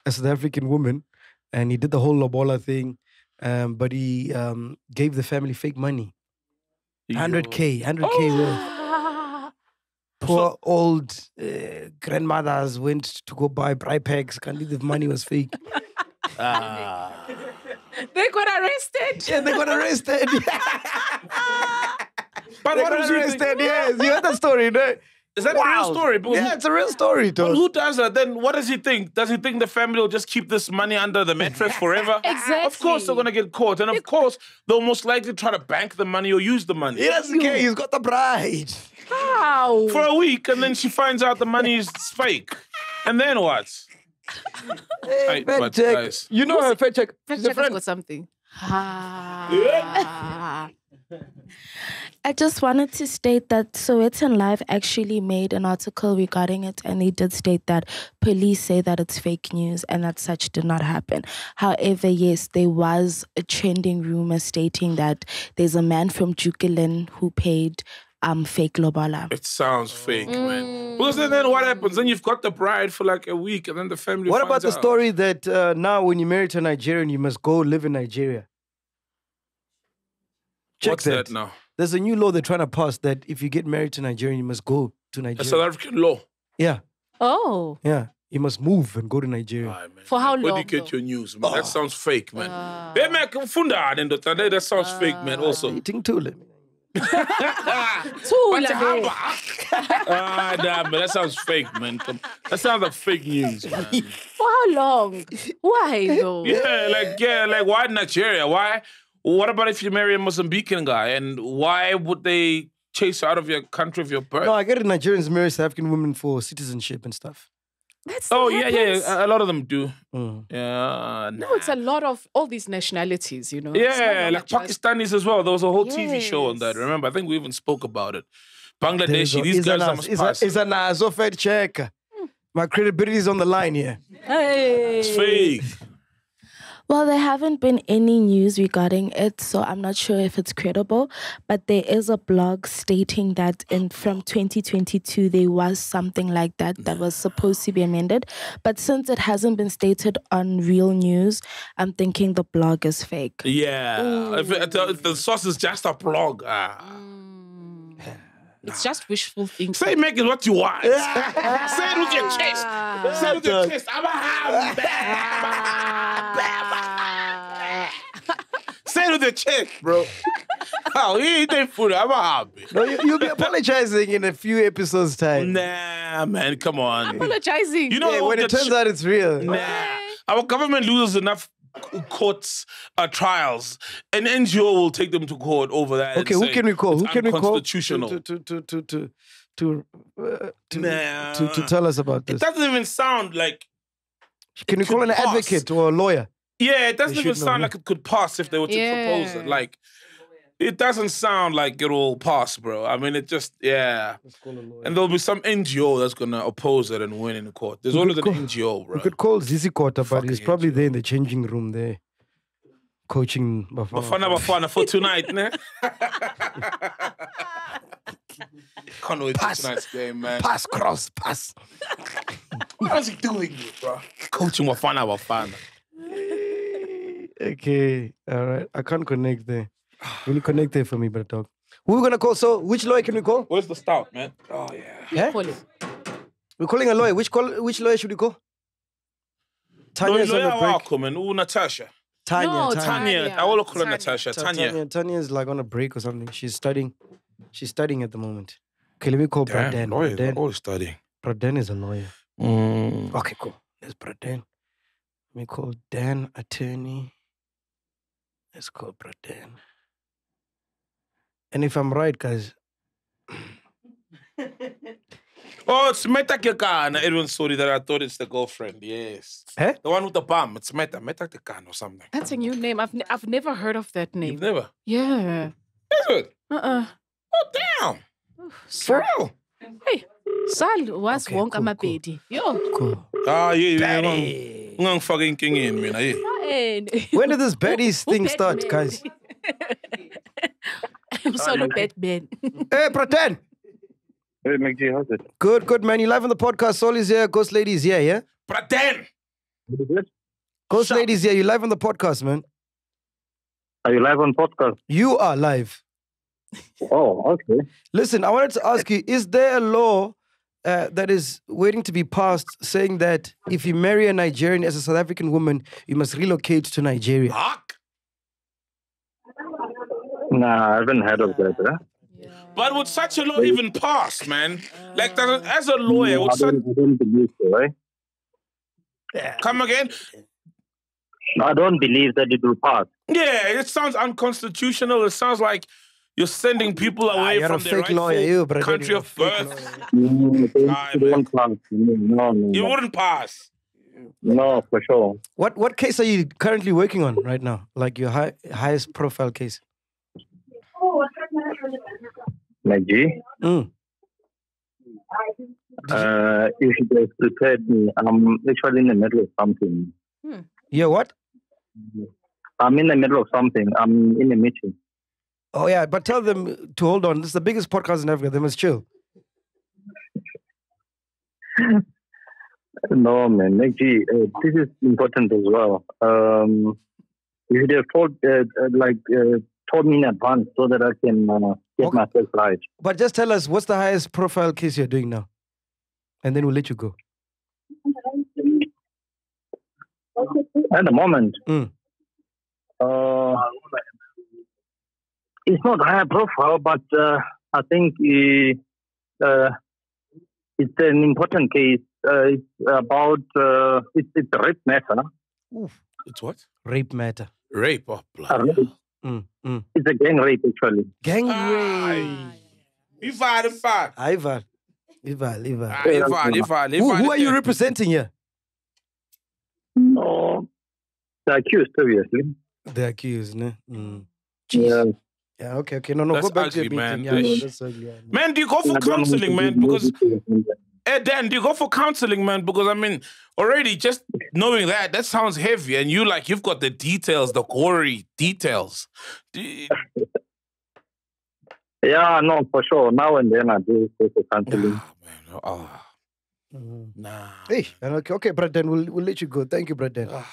a South African woman, and he did the whole lobola thing, um, but he um, gave the family fake money. 100k, 100k worth. Ah, Poor old uh, grandmothers went to go buy bride packs. Can't believe the money was fake. Ah. they got arrested. yeah, they got arrested. But they what got arrested. Yes, you heard the story, no? Is that a real story? Because Yeah, it's a real story, But who does that? Then what does he think? Does he think the family will just keep this money under the mattress forever? Exactly. Of course they're gonna get caught, and of course they'll most likely try to bank the money or use the money He doesn't care. He's got the bride. How? for a week, and then she finds out the money is fake. And then what? Hey, fact check. guys, You know her, fact check. Fact check has got something. Ah. I just wanted to state that Sowetan Live actually made an article regarding it, and they did state that police say that it's fake news and that such did not happen. However, yes, there was a trending rumor stating that there's a man from Jukelin who paid um fake Lobala. it sounds fake, man. Because then, then what happens? Then you've got the bride for like a week, and then the family. What about finds the out. story that uh, now when you marry to a Nigerian, you must go live in Nigeria? Check What's that now? There's a new law they're trying to pass that if you get married to Nigerian, you must go to Nigeria. A South African law. yeah, Oh. yeah. You must move and go to Nigeria. Aye, man. For how Where do you get though? your news, man? That ah. sounds fake, man. Yeah, man, kufunda, then the- that that sounds fake, man. Ah. Also, Eating too, let me- Two But hamba. ah, nah, man, that sounds fake, man. Come- That sounds like fake news, man. For how long? Why though? Yeah, like yeah, like why Nigeria? Why? What about if you marry a Mozambican guy? And why would they chase you out of your country of your birth? No, I get it. Nigerians marry South African women for citizenship and stuff. That's oh yeah, yeah, yeah. A lot of them do. Mm. Yeah, No, it's a lot of all these nationalities, you know. It's Yeah, only like just- Pakistanis as well. There was a whole TV show on that. Remember? I think we even spoke about it. There you Bangladeshi, these Is guys are nas- is a- is a nazo fact check. My credibility is on the line here. Hey. It's fake. Well, there haven't been any news regarding it, so I'm not sure if it's credible. But there is a blog stating that in from 2022 there was something like that that was supposed to be amended. But since it hasn't been stated on real news, I'm thinking the blog is fake. Yeah. If, it, if the source is just a blog, ah. It's just wishful thinking. say make it what you want. say it with your chest. Say it with your chest. I'm a ham. Say it with your bro. Oh, he ain't that food. I'm a happy. No, you, you'll be apologizing in a few episodes' time. Nah, man, come on. Apologizing. You know Yeah, when it turns out it's real. Nah. Our government loses enough courts uh, trials. An NGO will take them to court over that. Okay, who can we call? Who can we call? To, to, to, to, to, to, to, uh, to, Nah. to, to tell us about this. It doesn't even sound like. Can you call an pass. advocate or a lawyer? Yeah, it doesn't even sound like it could pass if they were to propose it. Like, it doesn't sound like it'll pass, bro. I mean, it just, yeah. And there'll be some NGO that's gonna oppose it and win in court. There's We always could an call- NGO, bro. We could call Zizi Kodwa, but he's Fucking probably there in the changing room there, coaching Bafana. Bafana Bafana for tonight, ne? Can't wait for Pass. tonight's game, man. Pass, cross, pass. What is he doing bro? Coaching Bafana Bafana. Okay, all right. I can't connect there. Will you connect there for me, better talk? Who we gonna call? So, which lawyer can we call? Where's the stout, man? Oh, yeah. Yeah? Call it. We're calling a lawyer. Which call? Which lawyer should we call? Tanya's on Lawyer a break. welcome, and ooh, Natasha. Tanya, No, Tanya. Tanya. Tanya. I will call her Tanya. Natasha. Ta- Tanya. Tanya. Tanya is like on a break or something. She's studying. She's studying at the moment. Okay, let me call Braden. Braden. all studying. Braden is a lawyer. Mm. Okay, cool. There's Braden. Let me call Dan, attorney. Let's call Braden. And if I'm right, guys, Oh, it's Meta Kekana. Everyone's sorry that I thought it's the girlfriend. Yes. Eh? The one with the bomb. It's Meta. Meta Kekana or something. That's a new name. I've, ne- I've never heard of that name. You've name. never. Yeah. Is it? Uh-uh. Oh, damn. For real? Hey, Sal was Okay, wonk cool, cool. amabedi. Yo. cool. Ah, yeah, yeah. Ngang fucking king in, man. When did this baddies thing start, guys? I'm solo Batman. Hey, Braden. Hey, MacG, how's it? Good, good, man. You live on the podcast. Sol is here. Ghost Ladies here, yeah? But then, Ghost Shut- Ladies here. You live on the podcast, man. Are you live on podcast? You are live. Oh, okay. Listen, I wanted to ask you: Is there a law uh, that is waiting to be passed saying that if you marry a Nigerian as a South African woman, you must relocate to Nigeria? Fuck. Nah, I haven't heard of that. Huh? But would such a law even pass, man? Like, does it- as a lawyer, No, would I such, don't, I don't believe so, right? come again? I don't believe that it will pass. Yeah, it sounds unconstitutional. It sounds like you're sending people Ah, away you're from their rightful lawyer, you, brother. country of birth. lawyer. It won't- Aye, it man. won't pass. No, no, You wouldn't pass. No, for sure. What what case are you currently working on right now? Like your high, highest profile case? My G, Mm. uh, you should have prepared me. I'm actually in the middle of something. Hmm. Yeah, what? I'm in the middle of something. I'm in a meeting. Oh yeah, but tell them to hold on. This is the biggest podcast in Africa. They must chill. No, man. Gee, uh, this is important as well. Um, you should have told, uh, uh, like, uh, told me in advance so that I can uh, get Okay. myself right. But just tell us what's the highest profile case you're doing now, and then we'll let you go. At the moment, Mm. uh, it's not high profile, but uh, I think uh, uh, it's an important case. Uh, it's about uh, it's, it's a rape matter. It's what? Rape matter. Rape. Oh, A blood. rape. Mm, mm. It's a gang rape, actually. Gang Aye. rape. Ivan, Ivan. Ival. Ival, Ival. Ah, Ivan, Ivan, Who, Ivan. who are you representing here? No, the accused, obviously. The accused, no? Mm. Yeah. Yeah, okay, okay. No, no, That's go back to your ugly, man. meeting. Yeah, no, that's ugly. yeah. Man, do you go for I don't want counseling, man? Because negative. Eh, Dan, do you go for counseling, man? Because I mean, already just knowing that, that sounds heavy. And you like you've got the details, the gory details. Do you- Yeah, no, for sure. Now and then I do go for counseling. Ah, man. Oh, Mm. nah. Hey, and okay, okay, Braden, we'll, we'll let you go. Thank you, Braden. Ah,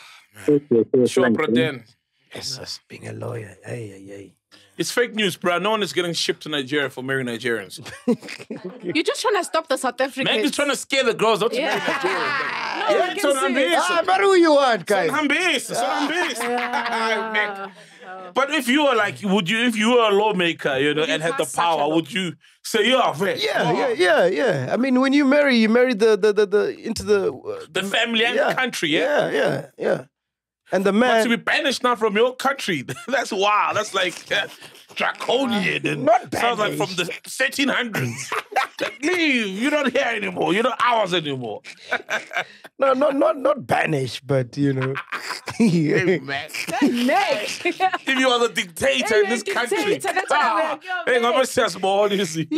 Yes, yes, yes, Sure, thank bro, you. Dan. Yes, yes, being a lawyer. Hey, hey, hey. It's fake news, bro. No one is getting shipped to Nigeria for marrying Nigerians. You're just trying to stop the South Africans. Man, just trying to scare the girls. Don't you Yeah. marry Nigerians? No, Yeah, I it's can on see it. Ah, but who you want, guys? Son ambis, son ambis. Yeah. Man. But if you were like, would you, if you were a lawmaker, you know, you and had the pass such a power, would you say, yeah, fair? Yeah, yeah, yeah, yeah. I mean, when you marry, you marry the the the, the into the uh, The family and yeah, country, yeah. yeah, yeah, yeah. And the But man, to be banished now from your country, that's wild. That's like uh, draconian. and Not Sounds like from the 1300s. Leave. You're not here anymore. You're not ours anymore. no, not not not banished, but you know, Hey, man. Next. If you are the dictator in this country. dictator, that's ah, what I'm hey, like, I'm a small, you see.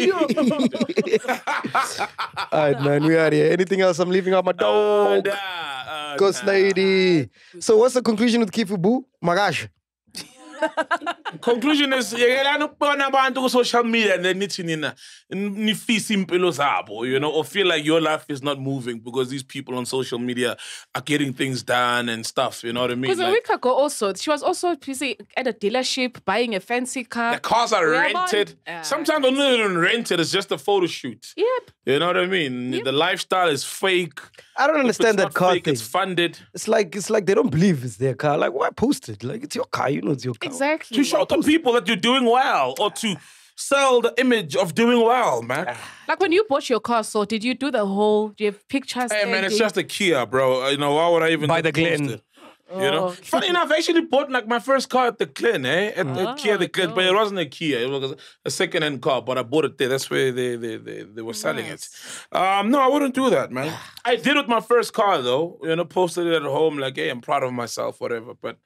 All right, man, we are here. Anything else? I'm leaving out my Oh, dog. nah, uh, Ghost nah. lady. So, what's the conclusion with Kifu Boo? Magash. conclusion is yekela ukubona abantu ku-social media and then nithi nina nifise impilo zabo you know or feel like your life is not moving because these people on social media are getting things done and stuff you know what I mean Because a week ago, also, she was also busy at a dealership buying a fancy car. the cars are Yeah, man. rented Yeah. sometimes they're not even rented it's just a photo shoot Yep. you know what I mean the lifestyle is fake I don't understand it's that car fake, thing. it's funded It's like it's like they don't believe it's their car. Like, why post it? Like, it's your car. You know, it's your car. Exactly. To show to people that you're doing well or to sell the image of doing well man Like when you bought your car, so did you do the whole? Do you have pictures? Hey man, it's just a Kia, bro. Uh, You know why would I even By get the close Glen. To- You know, Oh, okay. funny enough, I actually bought like my first car at the Glen, eh? At the Ah, Kia, the Glen, but it wasn't a Kia. It was a second-hand car, but I bought it there. That's where they they they, they were selling it. Um, no, I wouldn't do that, man. I did with my first car though. You know, posted it at home, like, hey, I'm proud of myself, whatever. But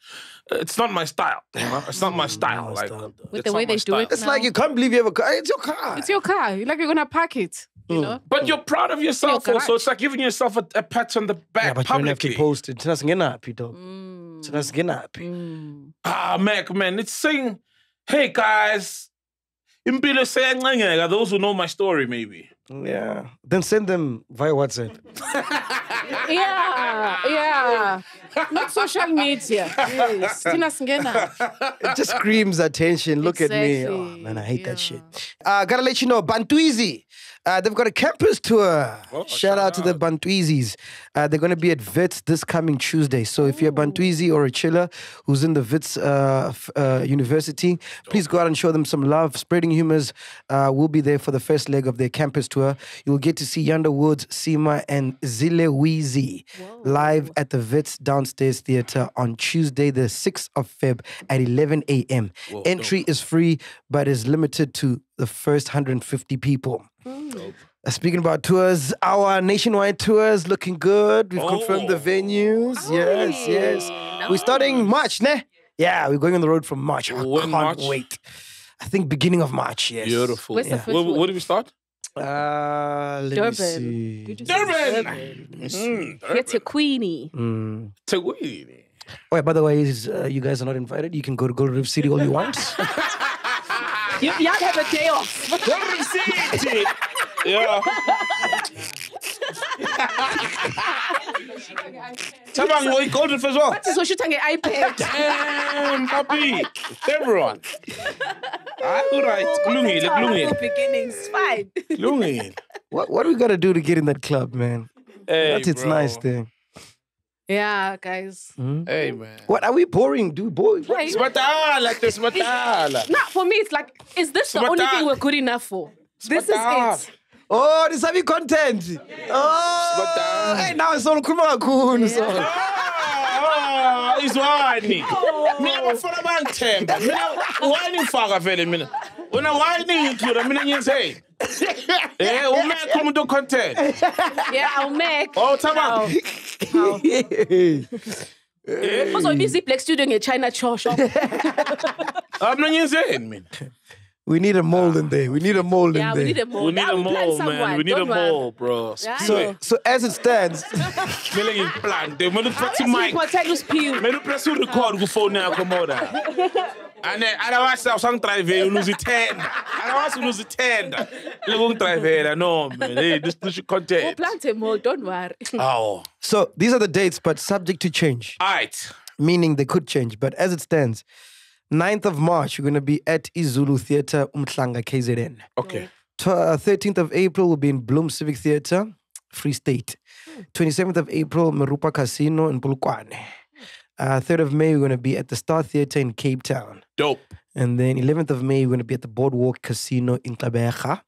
it's not my style. You know? It's not my style. Like With it's the way not my they do style. it. It's like you can't believe you have a car. It's your car. It's your car. Like you're gonna park it. You Mm. know. But you're proud of yourself, Your also. It's like giving yourself a, a pat on the back yeah, but you don't have publicly. to post it. It's not happy, dog. Mm. It's not happy. Mm. Ah, Mac, man, it's saying, hey guys, impilo seyancengeka. Those who know my story, maybe. Yeah. Then send them via WhatsApp. Yeah, yeah. Not social media. Yes. Thina singena. It just screams attention. Look at me. Oh, Exactly, man, I hate that shit. yeah. Uh, gotta let you know, Bantuizi. Uh, they've got a campus tour. Oh, shout out to the Bantuizis. Uh, they're going to be at Wits this coming Tuesday. So if you're a Bantuizi or a chiller who's in the Wits uh, uh, University, please go out and show them some love. Spreading Humors uh, will be there for the first leg of their campus tour. You'll get to see Yonder Woods, Sima, and Zile Weezy live at the Wits Downstairs Theatre on Tuesday, the 6th of Feb at 11 a.m. Entry is free, but is limited to the first 150 people. Uh, Speaking about tours, our nationwide tours looking good. We've confirmed the Oh. venues. Yes, yes. We're starting March, ne? Yeah, we're going on the road from March. I When can't March? wait. I think beginning of March. Yes. Beautiful. Where's the Yeah. first Where, one? where do we start? Uh, let me Durban. see. Good to see Durban. Durban. Mm, Get your queenie. Mm. Tawini. Oh, yeah, by the way, is, uh, you guys are not invited. You can go to go to River City all you want. You, y'all have a day off. Durban City. Yeah. Tabang, we golden as well. Sizoshuta nge-iPad. Damn, papi. Everyone. Ah, all right. Kulungile, kulungile. Beginnings, fine. Kulungile. what What do we got to do to get in that club, man? Hey, That's its bro. nice thing. Yeah, guys. Hey, man. What are we boring, dude? Boy, what? Wait. Smatala, te smatala. Nah, for me, it's like, is this the only thing we're good enough for? This is it. Oh, this heavy content. Oh, hey, now it's all khuluma kakhulu so. Ah, izwani mina bafana bangithemba mina wine ngifaka vele mina wena wine ngithula mina ngiyenzeni eh umekho umuntu content. Yeah, I'll make. oh thaba uzobiza i-black studio nge-china cho shop ah mina ngiyenzeni mina we need a mold in there. We need a mold yeah in we there. need a more we need a mole man. we need a mole bro. So, so as it stands, kumele ngiyiplante kumele uphathe mic. hotel usiphiwe kumele upress urecord kufoni yakho ah. moda ane eh, otherwise eh, awusangidrivela unuzithenda otherwise unuzithenda loko ngidrivela no man. Hey this this content. Plante mall don't worry. Oh. So these are the dates, but subject to change, alright meaning they could change. But as it stands, 9th of March, we're going to be at Izulu Theatre, Umhlanga, KZN. okay uh, 13th of April we'll be in Bloom Civic Theatre, Free State. 27th of April, Meropa Casino in Polokwane. Uh, 3rd of May, we're going to be at the Star Theatre in Cape Town. dope And then 11th of May, we're going to be at the Boardwalk Casino in Gqeberha.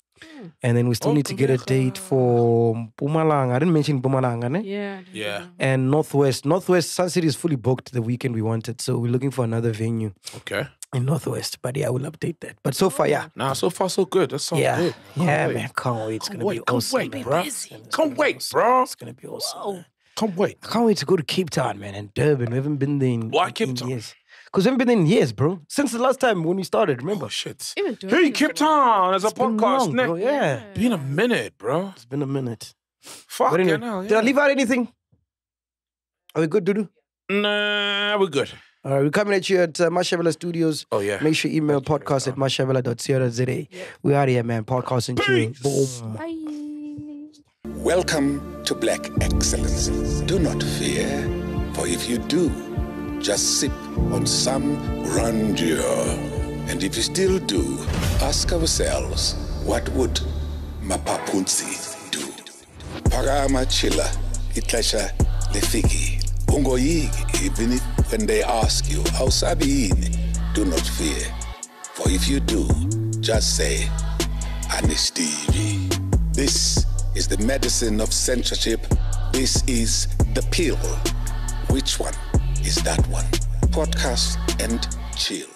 And then we still Oh, need to get a date for Mpumalanga. I didn't mention Mpumalanga, ne? yeah yeah And Northwest. Northwest, Sun City is fully booked the weekend we wanted. So we're looking for another venue okay in Northwest. But yeah, we'll update that. But so far, yeah. Nah, so far so good. That sounds Yeah. good. Can't Yeah, wait. man. Can't wait. It's Can't going to be wait. Can't awesome. wait, man. bro. It's gonna Can't be wait, awesome. bro. It's going to be awesome. man. Can't wait. I can't wait to go to Cape Town, man, and Durban. We haven't been there in, Why in- Cape in Town? years. Because we haven't been in years, bro. Since the last time when we started, remember? Oh shit. Even doing Hey, it Cape is- Town. There's a been podcast. long, ne? bro. Yeah. Been a minute, bro. It's been a minute. Fuck But anyway, hell, did I leave out anything? Are we good, Dudu? Nah, we're good. All right, we're coming at you at uh, Mashavela Studios. Oh yeah. Make sure you email podcast at mashavela.co.za. We out here, man. Podcast and chill. Boom. Bye. Welcome to Black Excellence. Do not fear, for if you do, just sip on some grandeur. And if you still do, ask ourselves, what would Mapapunzi do? Parama chila, itlesha lefiki. Ungoyiki, even if when they ask you, how sabini, do not fear. For if you do, just say, Anistivi. This is the medicine of censorship. This is the pill. Which one is that one? Podcast and chill.